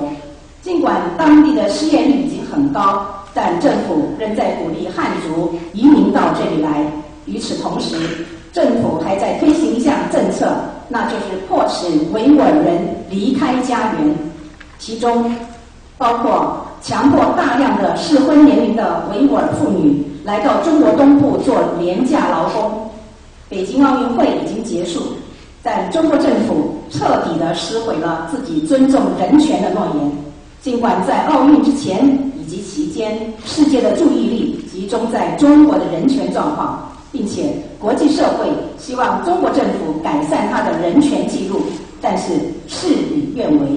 尽管当地的失业率已经很高，但政府仍在鼓励汉族移民到这里来。与此同时，政府还在推行一项政策，那就是迫使维吾尔人离开家园，其中包括。强迫大量的适婚年龄的维吾尔妇女来到中国东部做廉价劳工。北京奥运会已经结束，但中国政府彻底的撕毁了自己尊重人权的诺言。尽管在奥运之前以及期间，世界的注意力集中在中国的人权状况，并且国际社会希望中国政府改善他的人权记录，但是事与愿违，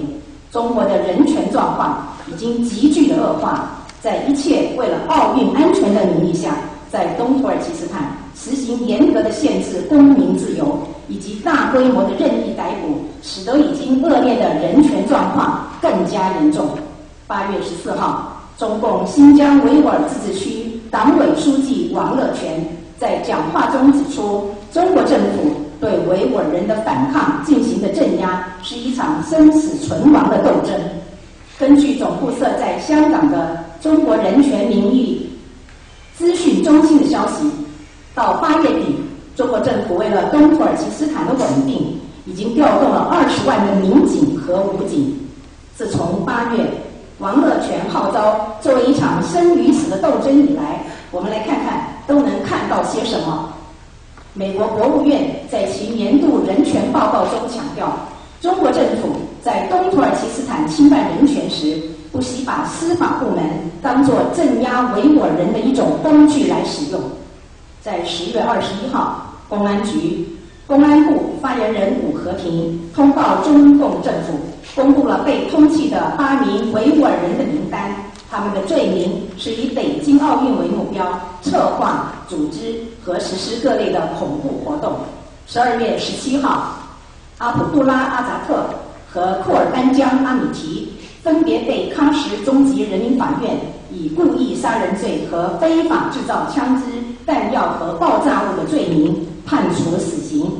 中国的人权状况。已经急剧的恶化，在一切为了奥运安全的名义下，在东土耳其斯坦实行严格的限制公民自由，以及大规模的任意逮捕，使得已经恶劣的人权状况更加严重。八月十四号，中共新疆维吾尔自治区党委书记王乐泉在讲话中指出，中国政府对维吾尔人的反抗进行的镇压，是一场生死存亡的斗争。根据总部设在香港的中国人权名誉资讯中心的消息，到八月底，中国政府为了东土耳其斯坦的稳定，已经调动了二十万的民警和武警。自从八月王乐泉号召作为一场生与死的斗争以来，我们来看看都能看到些什么。美国国务院在其年度人权报告中强调，中国政府在东土耳其斯坦侵犯人权时，不惜把司法部门当作镇压维吾尔人的一种工具来使用。在十月二十一号，公安局公安部发言人武和平通报中共政府，公布了被通缉的八名维吾尔人的名单。他们的罪名是以北京奥运为目标，策划、组织和实施各类的恐怖活动。十二月十七号，阿卜杜拉·阿扎特和库尔丹江·阿米提分别被喀什中级人民法院以故意杀人罪和非法制造枪支、弹药和爆炸物的罪名判处死刑。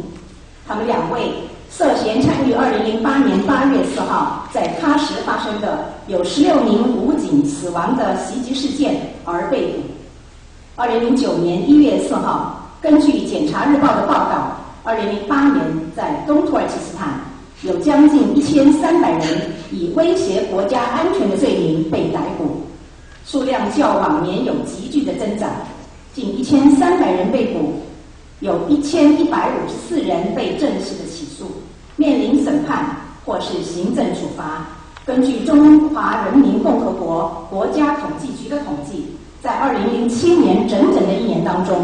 他们两位。涉嫌参与2008年8月4号在喀什发生的有16名武警死亡的袭击事件而被捕。2009年1月4号，根据《检察日报》的报道，2008年在东土耳其斯坦有将近1300人以威胁国家安全的罪名被逮捕，数量较往年有急剧的增长，近1300人被捕。有一千一百五十四人被正式的起诉，面临审判或是行政处罚。根据中华人民共和国国家统计局的统计，在二零零七年整整的一年当中，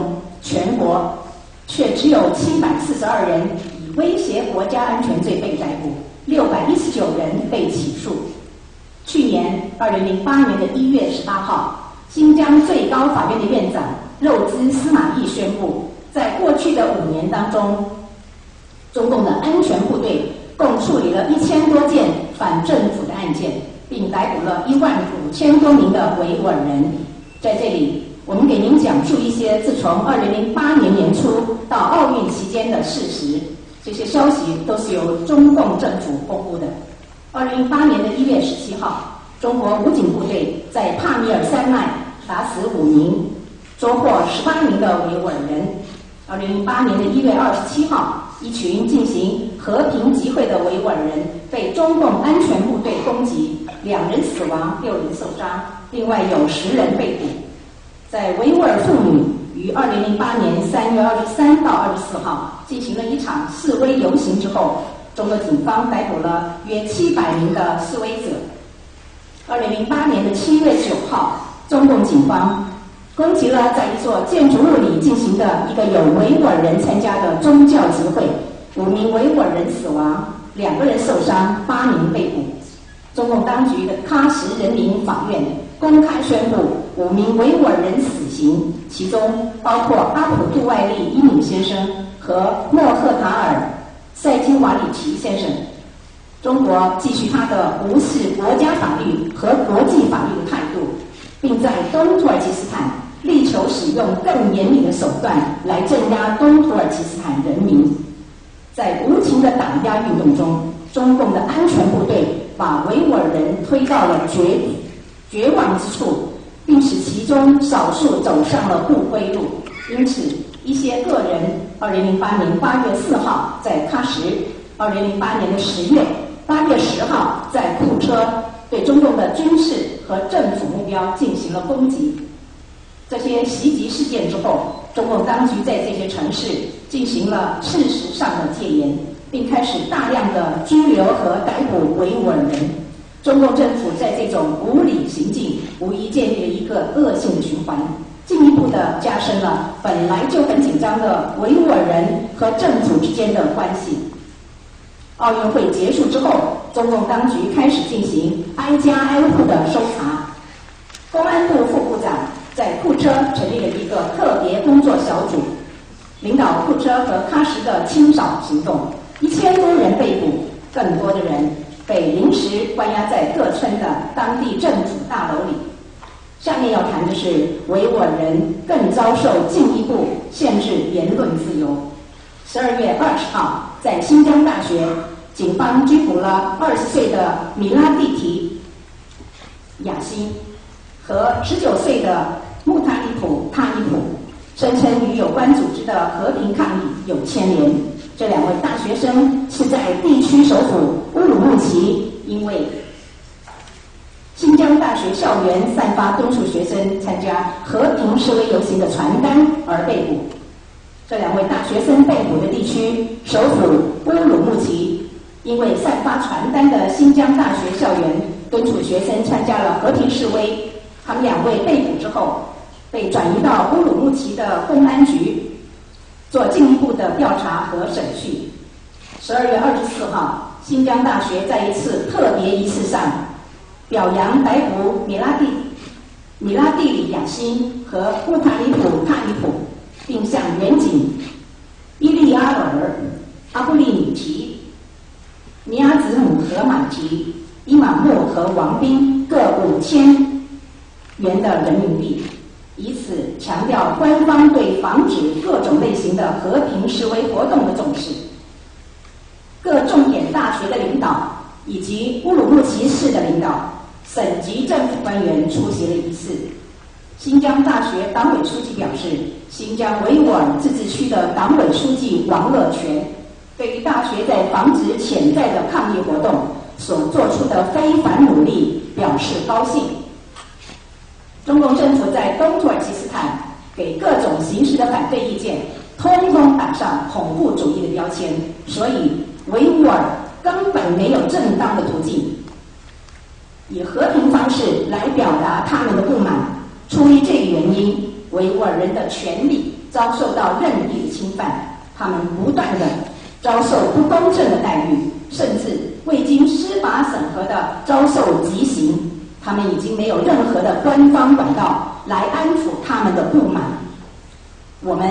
全国却只有七百四十二人以威胁国家安全罪被逮捕，六百一十九人被起诉。去年二零零八年的一月十八号，新疆最高法院的院长肉孜司马懿宣布。在过去的五年当中，中共的安全部队共处理了一千多件反政府的案件，并逮捕了一万五千多名的维吾尔人。在这里，我们给您讲述一些自从二零零八年年初到奥运期间的事实。这些消息都是由中共政府公布的。二零零八年的一月十七号，中国武警部队在帕米尔山脉打死五名，收获十八名的维吾尔人。二零零八年的一月二十七号，一群进行和平集会的维吾尔人被中共安全部队攻击，两人死亡，六人受伤，另外有十人被捕。在维吾尔妇女于二零零八年三月二十三到二十四号进行了一场示威游行之后，中国警方逮捕了约七百名的示威者。二零零八年的七月九号，中共警方。攻击了在一座建筑物里进行的一个有维吾尔人参加的宗教集会，五名维吾尔人死亡，两个人受伤，八名被捕。中共当局的喀什人民法院公开宣布五名维吾尔人死刑，其中包括阿卜杜外利伊敏先生和莫赫塔尔塞金瓦里奇先生。中国继续他的无视国家法律和国际法律的态度，并在东土耳其斯坦。力求使用更严厉的手段来镇压东土耳其斯坦人民，在无情的打压运动中，中共的安全部队把维吾尔人推到了绝绝望之处，并使其中少数走上了不归路。因此，一些个人，二零零八年八月四号在喀什，二零零八年的十月八月十号在库车，对中共的军事和政府目标进行了攻击。这些袭击事件之后，中共当局在这些城市进行了事实上的戒严，并开始大量的拘留和逮捕维吾尔人。中共政府在这种无理行径，无疑建立了一个恶性循环，进一步的加深了本来就很紧张的维吾尔人和政府之间的关系。奥运会结束之后，中共当局开始进行挨家挨户的搜查。公安部副部长。在库车成立了一个特别工作小组，领导库车和喀什的清扫行动。一千多人被捕，更多的人被临时关押在各村的当地政府大楼里。下面要谈的是维吾尔人更遭受进一步限制言论自由。十二月二十号，在新疆大学，警方拘捕了二十岁的米拉蒂提雅欣。和十九岁的穆塔里普·塔伊普声称与有关组织的和平抗议有牵连。这两位大学生是在地区首府乌鲁木齐，因为新疆大学校园散发敦促学生参加和平示威游行的传单而被捕。这两位大学生被捕的地区首府乌鲁木齐，因为散发传单的新疆大学校园敦促学生参加了和平示威，他们两位被捕之后，被转移到乌鲁木齐的公安局做进一步的调查和审讯。十二月二十四号，新疆大学在一次特别仪式上，表扬逮捕米拉蒂、米拉蒂里亚辛和乌塔里普塔里普。并向远景伊利阿尔、阿布利米提、尼亚子姆和马提、伊玛目和王斌各五千元的人民币，以此强调官方对防止各种类型的和平示威活动的重视。各重点大学的领导以及乌鲁木齐市的领导、省级政府官员出席了仪式。新疆大学党委书记表示，新疆维吾尔自治区的党委书记王乐全对于大学在防止潜在的抗议活动所做出的非凡努力表示高兴。中共政府在东土耳其斯坦给各种形式的反对意见，通通打上恐怖主义的标签，所以维吾尔根本没有正当的途径，以和平方式来表达他们的不满。出于这个原因，维吾尔人的权利遭受到任意的侵犯，他们不断的遭受不公正的待遇，甚至未经司法审核的遭受极刑。他们已经没有任何的官方管道来安抚他们的不满。我们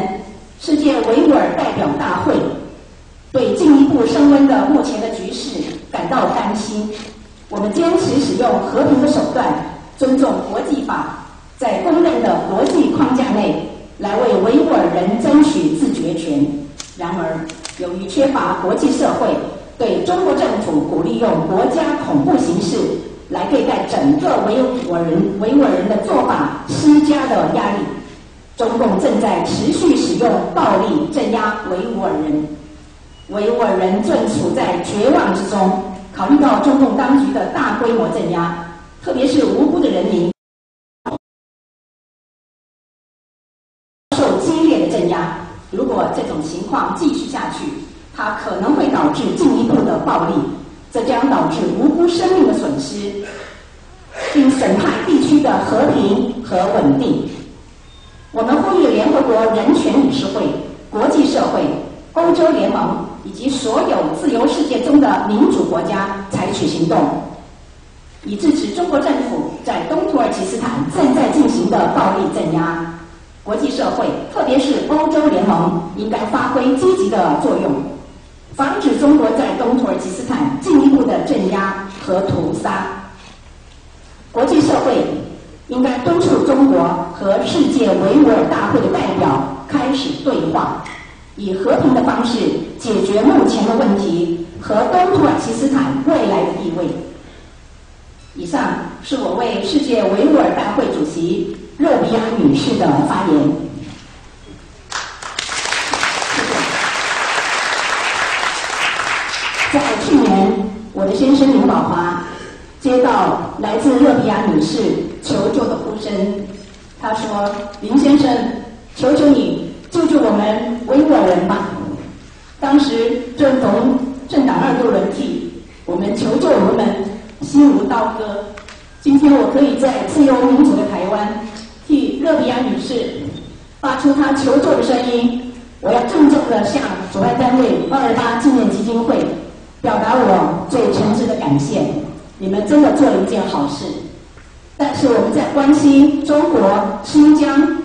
世界维吾尔代表大会对进一步升温的目前的局势感到担心。我们坚持使用和平的手段，尊重国际法。在公认的国际框架内，来为维吾尔人争取自决权。然而，由于缺乏国际社会对中国政府鼓励用国家恐怖形式来对待整个维吾尔人、维吾尔人的做法施加的压力，中共正在持续使用暴力镇压维吾尔人。维吾尔人正处在绝望之中。考虑到中共当局的大规模镇压，特别是无辜的人民受激烈的镇压。如果这种情况继续下去，它可能会导致进一步的暴力，这将导致无辜生命的损失，并损害地区的和平和稳定。我们呼吁联合国人权理事会、国际社会、欧洲联盟以及所有自由世界中的民主国家采取行动，以制止中国政府在东土耳其斯坦正在进行的暴力镇压。国际社会，特别是欧洲联盟，应该发挥积极的作用，防止中国在东土耳其斯坦进一步的镇压和屠杀。国际社会应该敦促中国和世界维吾尔大会的代表开始对话，以和平的方式解决目前的问题和东土耳其斯坦未来的地位。以上是我为世界维吾尔大会主席。热比亚女士的发言。在去年，我的先生林宝华接到来自热比亚女士求救的呼声，他说：“林先生，求求你救救我们维吾尔人吧！”当时正逢政党二度轮替，我们求救无门，心如刀割。今天我可以在自由民主的台湾。替热比亚女士发出她求救的声音，我要郑重的向主办单位二二八纪念基金会表达我最诚挚的感谢。你们真的做了一件好事，但是我们在关心中国新疆、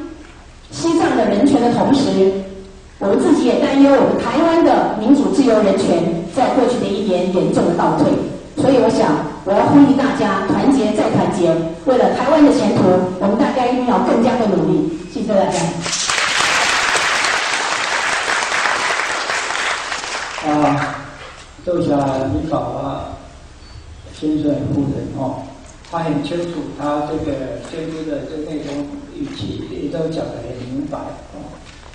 西藏的人权的同时，我们自己也担忧我们台湾的民主自由人权在过去的一年严重的倒退。所以我想，我要呼吁大家团结再团结，为了台湾的前途，我们大家一定要更加的努力。谢谢大家。啊，就像李宝啊先生夫人哦，他很清楚，他这个宣布的这内容语气也都讲得很明白哦。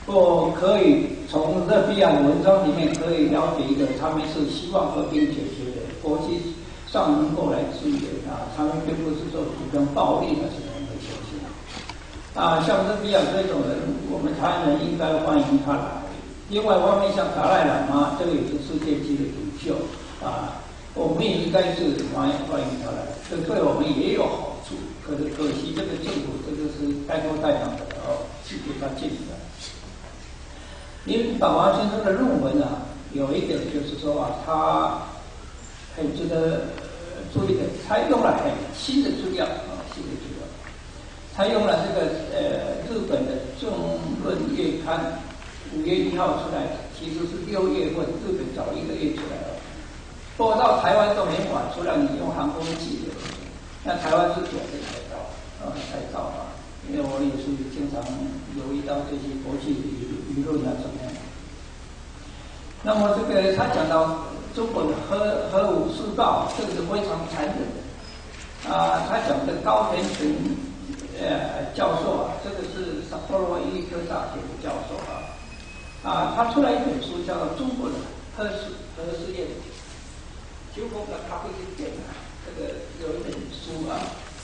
或可以从勒比亚文章里面可以了解一个，他们是希望和平解决的，国际上能够来支援啊，他们并不是说主张暴力的这样一个情形。啊，像勒比亚这种人，我们台湾人应该欢迎他来。另外方面，像达赖喇嘛，这个也是世界级的领袖啊，我们也应该是欢迎欢迎他来，这对我们也有好处。可是可惜，这个政府这个是带头带党的哦，去给他进的。林宝华先生的论文啊，有一点就是说啊，他很值得注意的，他用了很新的资料啊，新的资料，他用了这个呃日本的《政论月刊》五月一号出来，其实是六月份日本早一个月出来了，不过到台湾都没法除了你用航空器的，那台湾是准备才到啊才到啊。因为我也是经常留意到这些国际舆舆论啊怎么样。那么这个他讲到中国的核核武试爆，这个是非常残忍的。啊，他讲的高田纯呃教授啊，这个是札幌医科大学的教授啊。啊，他出来一本书叫《中国的核试核试验》，九峰的咖啡店啊，这个有一本书啊。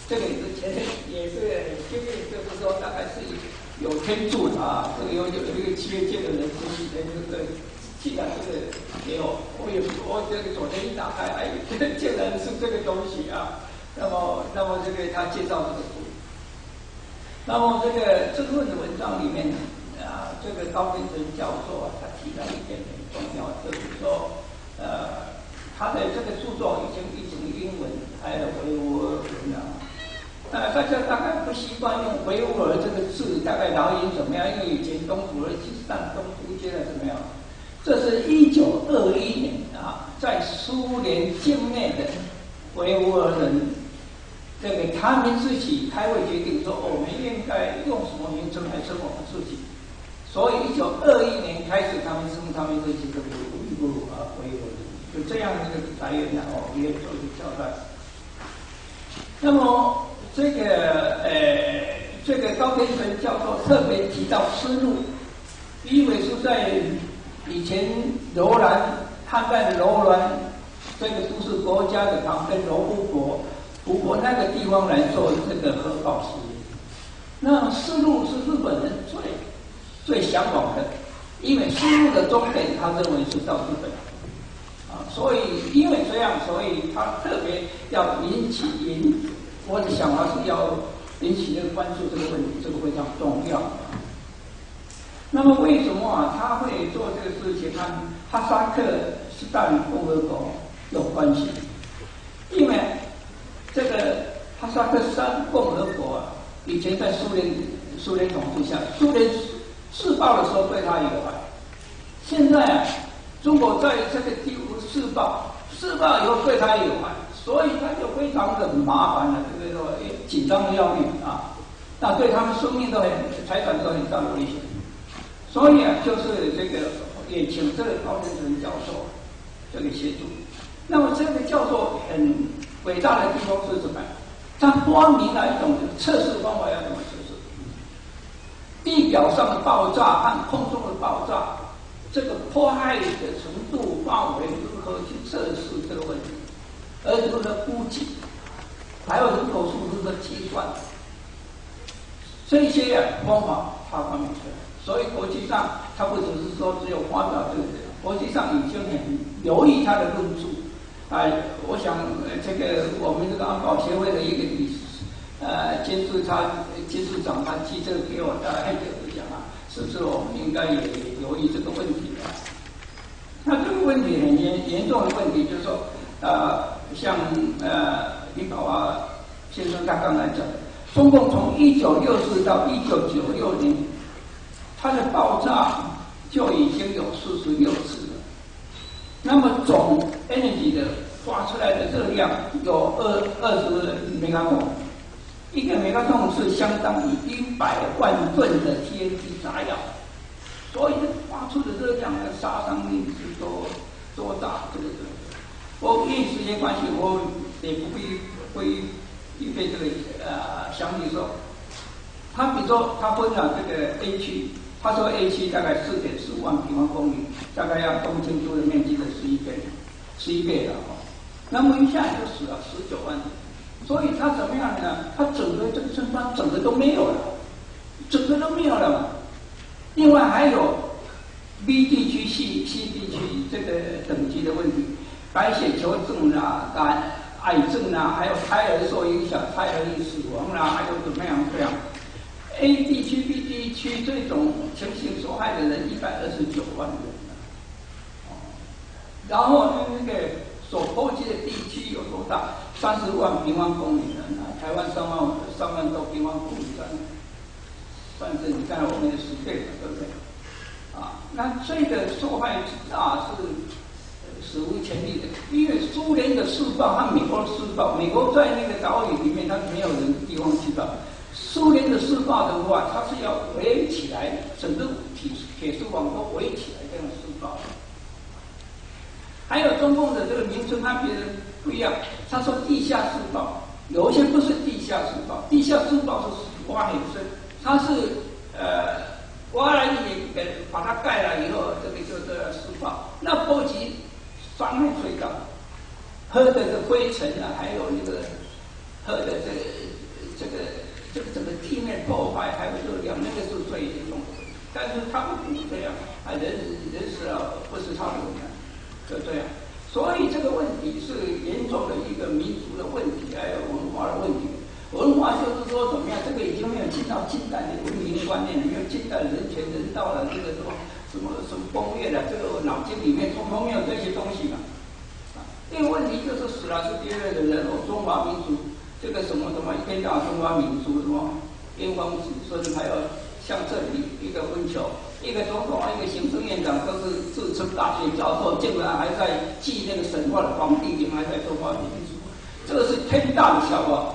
这个也是前也是很幸运，就是说大概是有天助的啊。这个有有有一个企业界的人，人这个既然这个没有，我也我这个昨天一打开，哎，竟然是这个东西啊。那么那么这个他介绍这个书，那么这个争论的文章里面呢，这个高根成教授啊，他提到一点很重要，就是说呃，他的这个著作已经译成英文，还有维吾尔文了。呃，大家大概不习惯用“维吾尔”这个字，大概导演怎么样？因为以前东土耳其斯坦、东突厥的怎么样？这是一九二一年啊，在苏联境内的维吾尔人，这个他们自己开会决定说，我们应该用什么名称来称我们自己。所以一九二一年开始，他们称他们这些个维吾尔啊，维吾尔，就这样一个来源然后也做一个交代。那么。这个呃，这个高天存教授特别提到丝路，因为是在以前楼兰汉代的楼兰这个都是国家的旁边，罗布国湖泊那个地方来做这个核爆实验。那丝路是日本人最最向往的，因为丝路的终点他认为是到日本啊，所以因为这样，所以他特别要引起引。我的想法是要引起这个关注这个问题，这个非常重要。那么为什么啊他会做这个事情？跟哈萨克斯坦共和国有关系？因为这个哈萨克斯坦共和国啊，以前在苏联苏联统治下，苏联试爆的时候对他也有害。现在啊，中国在这个地方试爆，试爆以后对他也有害。所以他就非常的麻烦了，这个说紧张的要命啊，那对他们生命都很、财产都很大的危险。所以啊，就是这个也请这个高先生教授这个协助。那么这个教授很伟大的地方是什么？他发明了一种测试方法，要怎么测？地表上的爆炸和空中的爆炸，这个迫害的程度范围如何去测试这个问题？而如何估计，还有人口数字的计算，这些方法他发明出来，所以国际上他不只是说只有发表这个，国际上已经很留意他的论述。哎，我想这个我们这个安保协会的一个理事，呃，监事他监事长他提这个给我的，哎，就是讲啊，是不是我们应该也留意这个问题啊？那这个问题很严严重的问题，就是说，呃。像呃李宝华先生他刚才讲，中共从一九六四到一九九六年，它的爆炸就已经有四十六次了。那么总 energy 的发出来的热量有二二十兆桶，一个兆桶是相当于一百万吨的 TNT 炸药，所以发出的热量的杀伤力是多多大？这个。我因为时间关系，我也不会会预备这个呃详细说。他比如说，他分了这个 A 区他说 A 区大概四点四万平方公里，大概要东京都的面积的十一倍，十一倍了哦。那么一下就死了十九万人，所以他怎么样呢？他整个这个村庄整个都没有了，整个都没有了。另外还有 B 地区、C C 地区这个等级的问题，白血球症啊、肝癌症啊，还有胎儿受影响、胎儿死亡啦，还有怎么样这样。A 地区、B 地区这种情形受害的人一百二十九万人哦，然后呢，那个所波及的地区有多大？三十万平方公里呢？台湾三万三万多平方公里，算算是你看我们的十倍了，对不对？啊，那这个受害啊是史无前例的，因为苏联的施暴和美国的施暴，美国在那个岛屿里面，它没有人地方去到。苏联的施暴的话，它是要围起来，整个铁铁丝网都围起来这样施暴。还有中共的这个名称，它别人不一样。他说地下隧道，有一些不是地下隧道，地下隧道是挖很深，它是呃挖了一点点，把它盖了以后，这个就是施暴。那波及伤害最大，喝的这灰尘啊，还有那个喝的这个这个。这个整个地面破坏还有热量，那个是最严重的。但是他们不这样，啊，人人死了不是他们的，就这样。所以这个问题是严重的一个民族的问题，还有文化的问题。文化就是说怎么样？这个已经没有进到近代的文明观念，没有近代人权人道了，这个什么什么什么工业的，这个脑筋里面通通没有这些东西嘛。啊，这个问题就是死了是第二的人，我中华民族。这个什么什么，一天到中华民族什么炎黄子孙，还有像这里一个温球，一个总统，一个行政院长，都是自称大学教授，竟然还在记那个神话的皇帝名，还在中华民族，这个是天大的笑话。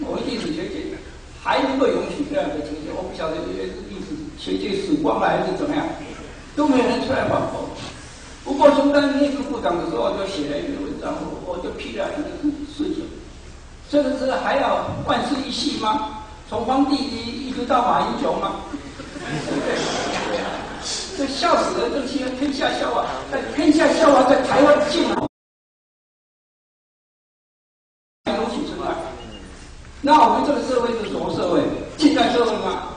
我们历史学界还能够允许这样的情形，我不晓得因为历史学界死光了还是怎么样，都没有人出来反驳。不过中当内阁部长的时候，就写了一篇文章，我我就批了这个事情。这个是还要万世一系吗？从皇帝一一直到马英九吗？这笑死了！这些天下笑话，在天下笑话在台湾竟然如此之快。那我们这个社会是什么社会？近代社会吗？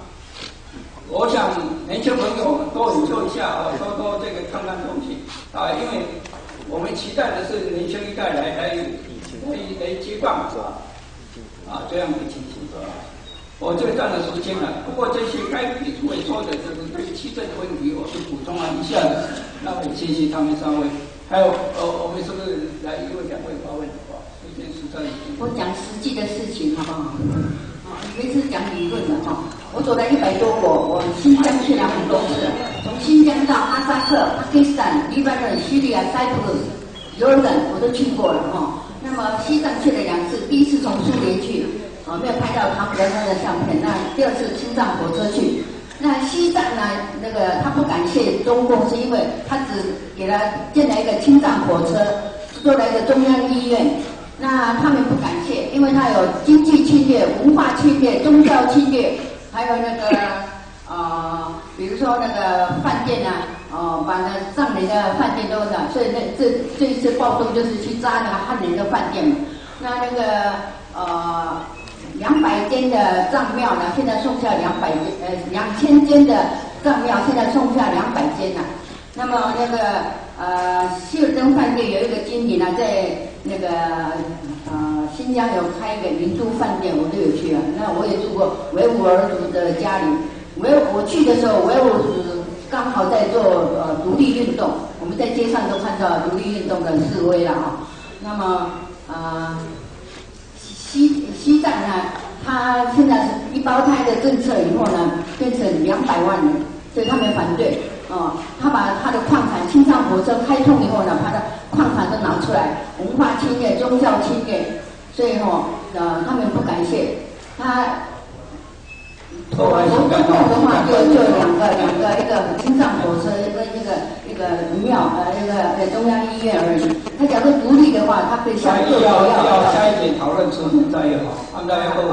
我想年轻朋友多研究一下啊，多多这个看看东西啊，因为我们期待的是年轻一代来来。来来接棒是吧？啊，这样的情形？我这个占了时间了，不过这些该给诸位说的这个对气政的问题，我是补充了一下。那我谢谢他们三位，还有呃，我们是不是来一位两位发问？好，时间是在。我讲实际的事情好不好？啊，你们是讲理论的哈。我走了一百多国，我新疆去了很多次，从新疆到哈萨克、巴基斯坦、黎巴嫩、叙利亚、塞浦路斯、约旦，我都去过了哈。那么西藏去了两次，第一次从苏联去，啊，没有拍到唐德山的相片。那第二次青藏火车去，那西藏呢，那个他不感谢中共，是因为他只给他建了一个青藏火车，做了一个中央医院。那他们不感谢，因为他有经济侵略、文化侵略、宗教侵略，还有那个啊，比如说那个饭店啊。哦，把那藏人的饭店都是，所以那这这一次暴动就是去扎那个汉人的饭店嘛。那那个呃，两百间的藏庙呢，现在剩下两百间，呃，两千间的藏庙现在剩下两百间了。那么那个呃，希尔登饭店有一个经理呢，在那个呃新疆有开一个云都饭店，我都有去啊。那我也住过维吾尔族的家里，维我去的时候维吾尔族。刚好在做呃独立运动，我们在街上都看到独立运动的示威了啊。那么啊，西西藏呢，他现在是一胞胎的政策以后呢，变成两百万人，所以他们反对哦。他把他的矿产青藏火车开通以后呢，他的矿产都拿出来，文化侵略、宗教侵略，所以哦呃他们不感谢他。我我中共的话就就两个两个一个青藏火车跟一个一个庙呃一个呃中央医院而已。他假如独立的话，他可以相对要要下一节讨论之后再好，安排后。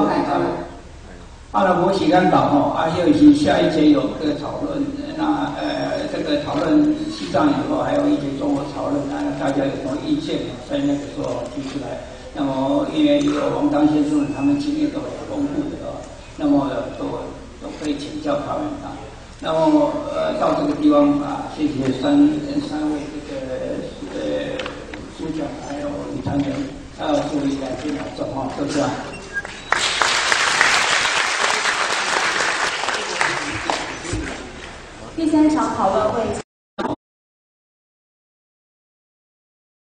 阿拉伯西干岛哈，还有一些下一节有个讨论，那呃这个讨论西藏以后，还有一些中国讨论，那大家有什么意见在那个时候提出来。那么因为有王当先生他们经验都很丰富的，那么都都可以请教他们啊。那么呃到这个地方啊，谢谢三三位这个呃主讲还有李长人，还有助理来进来转化，是不是啊？第三场讨论会。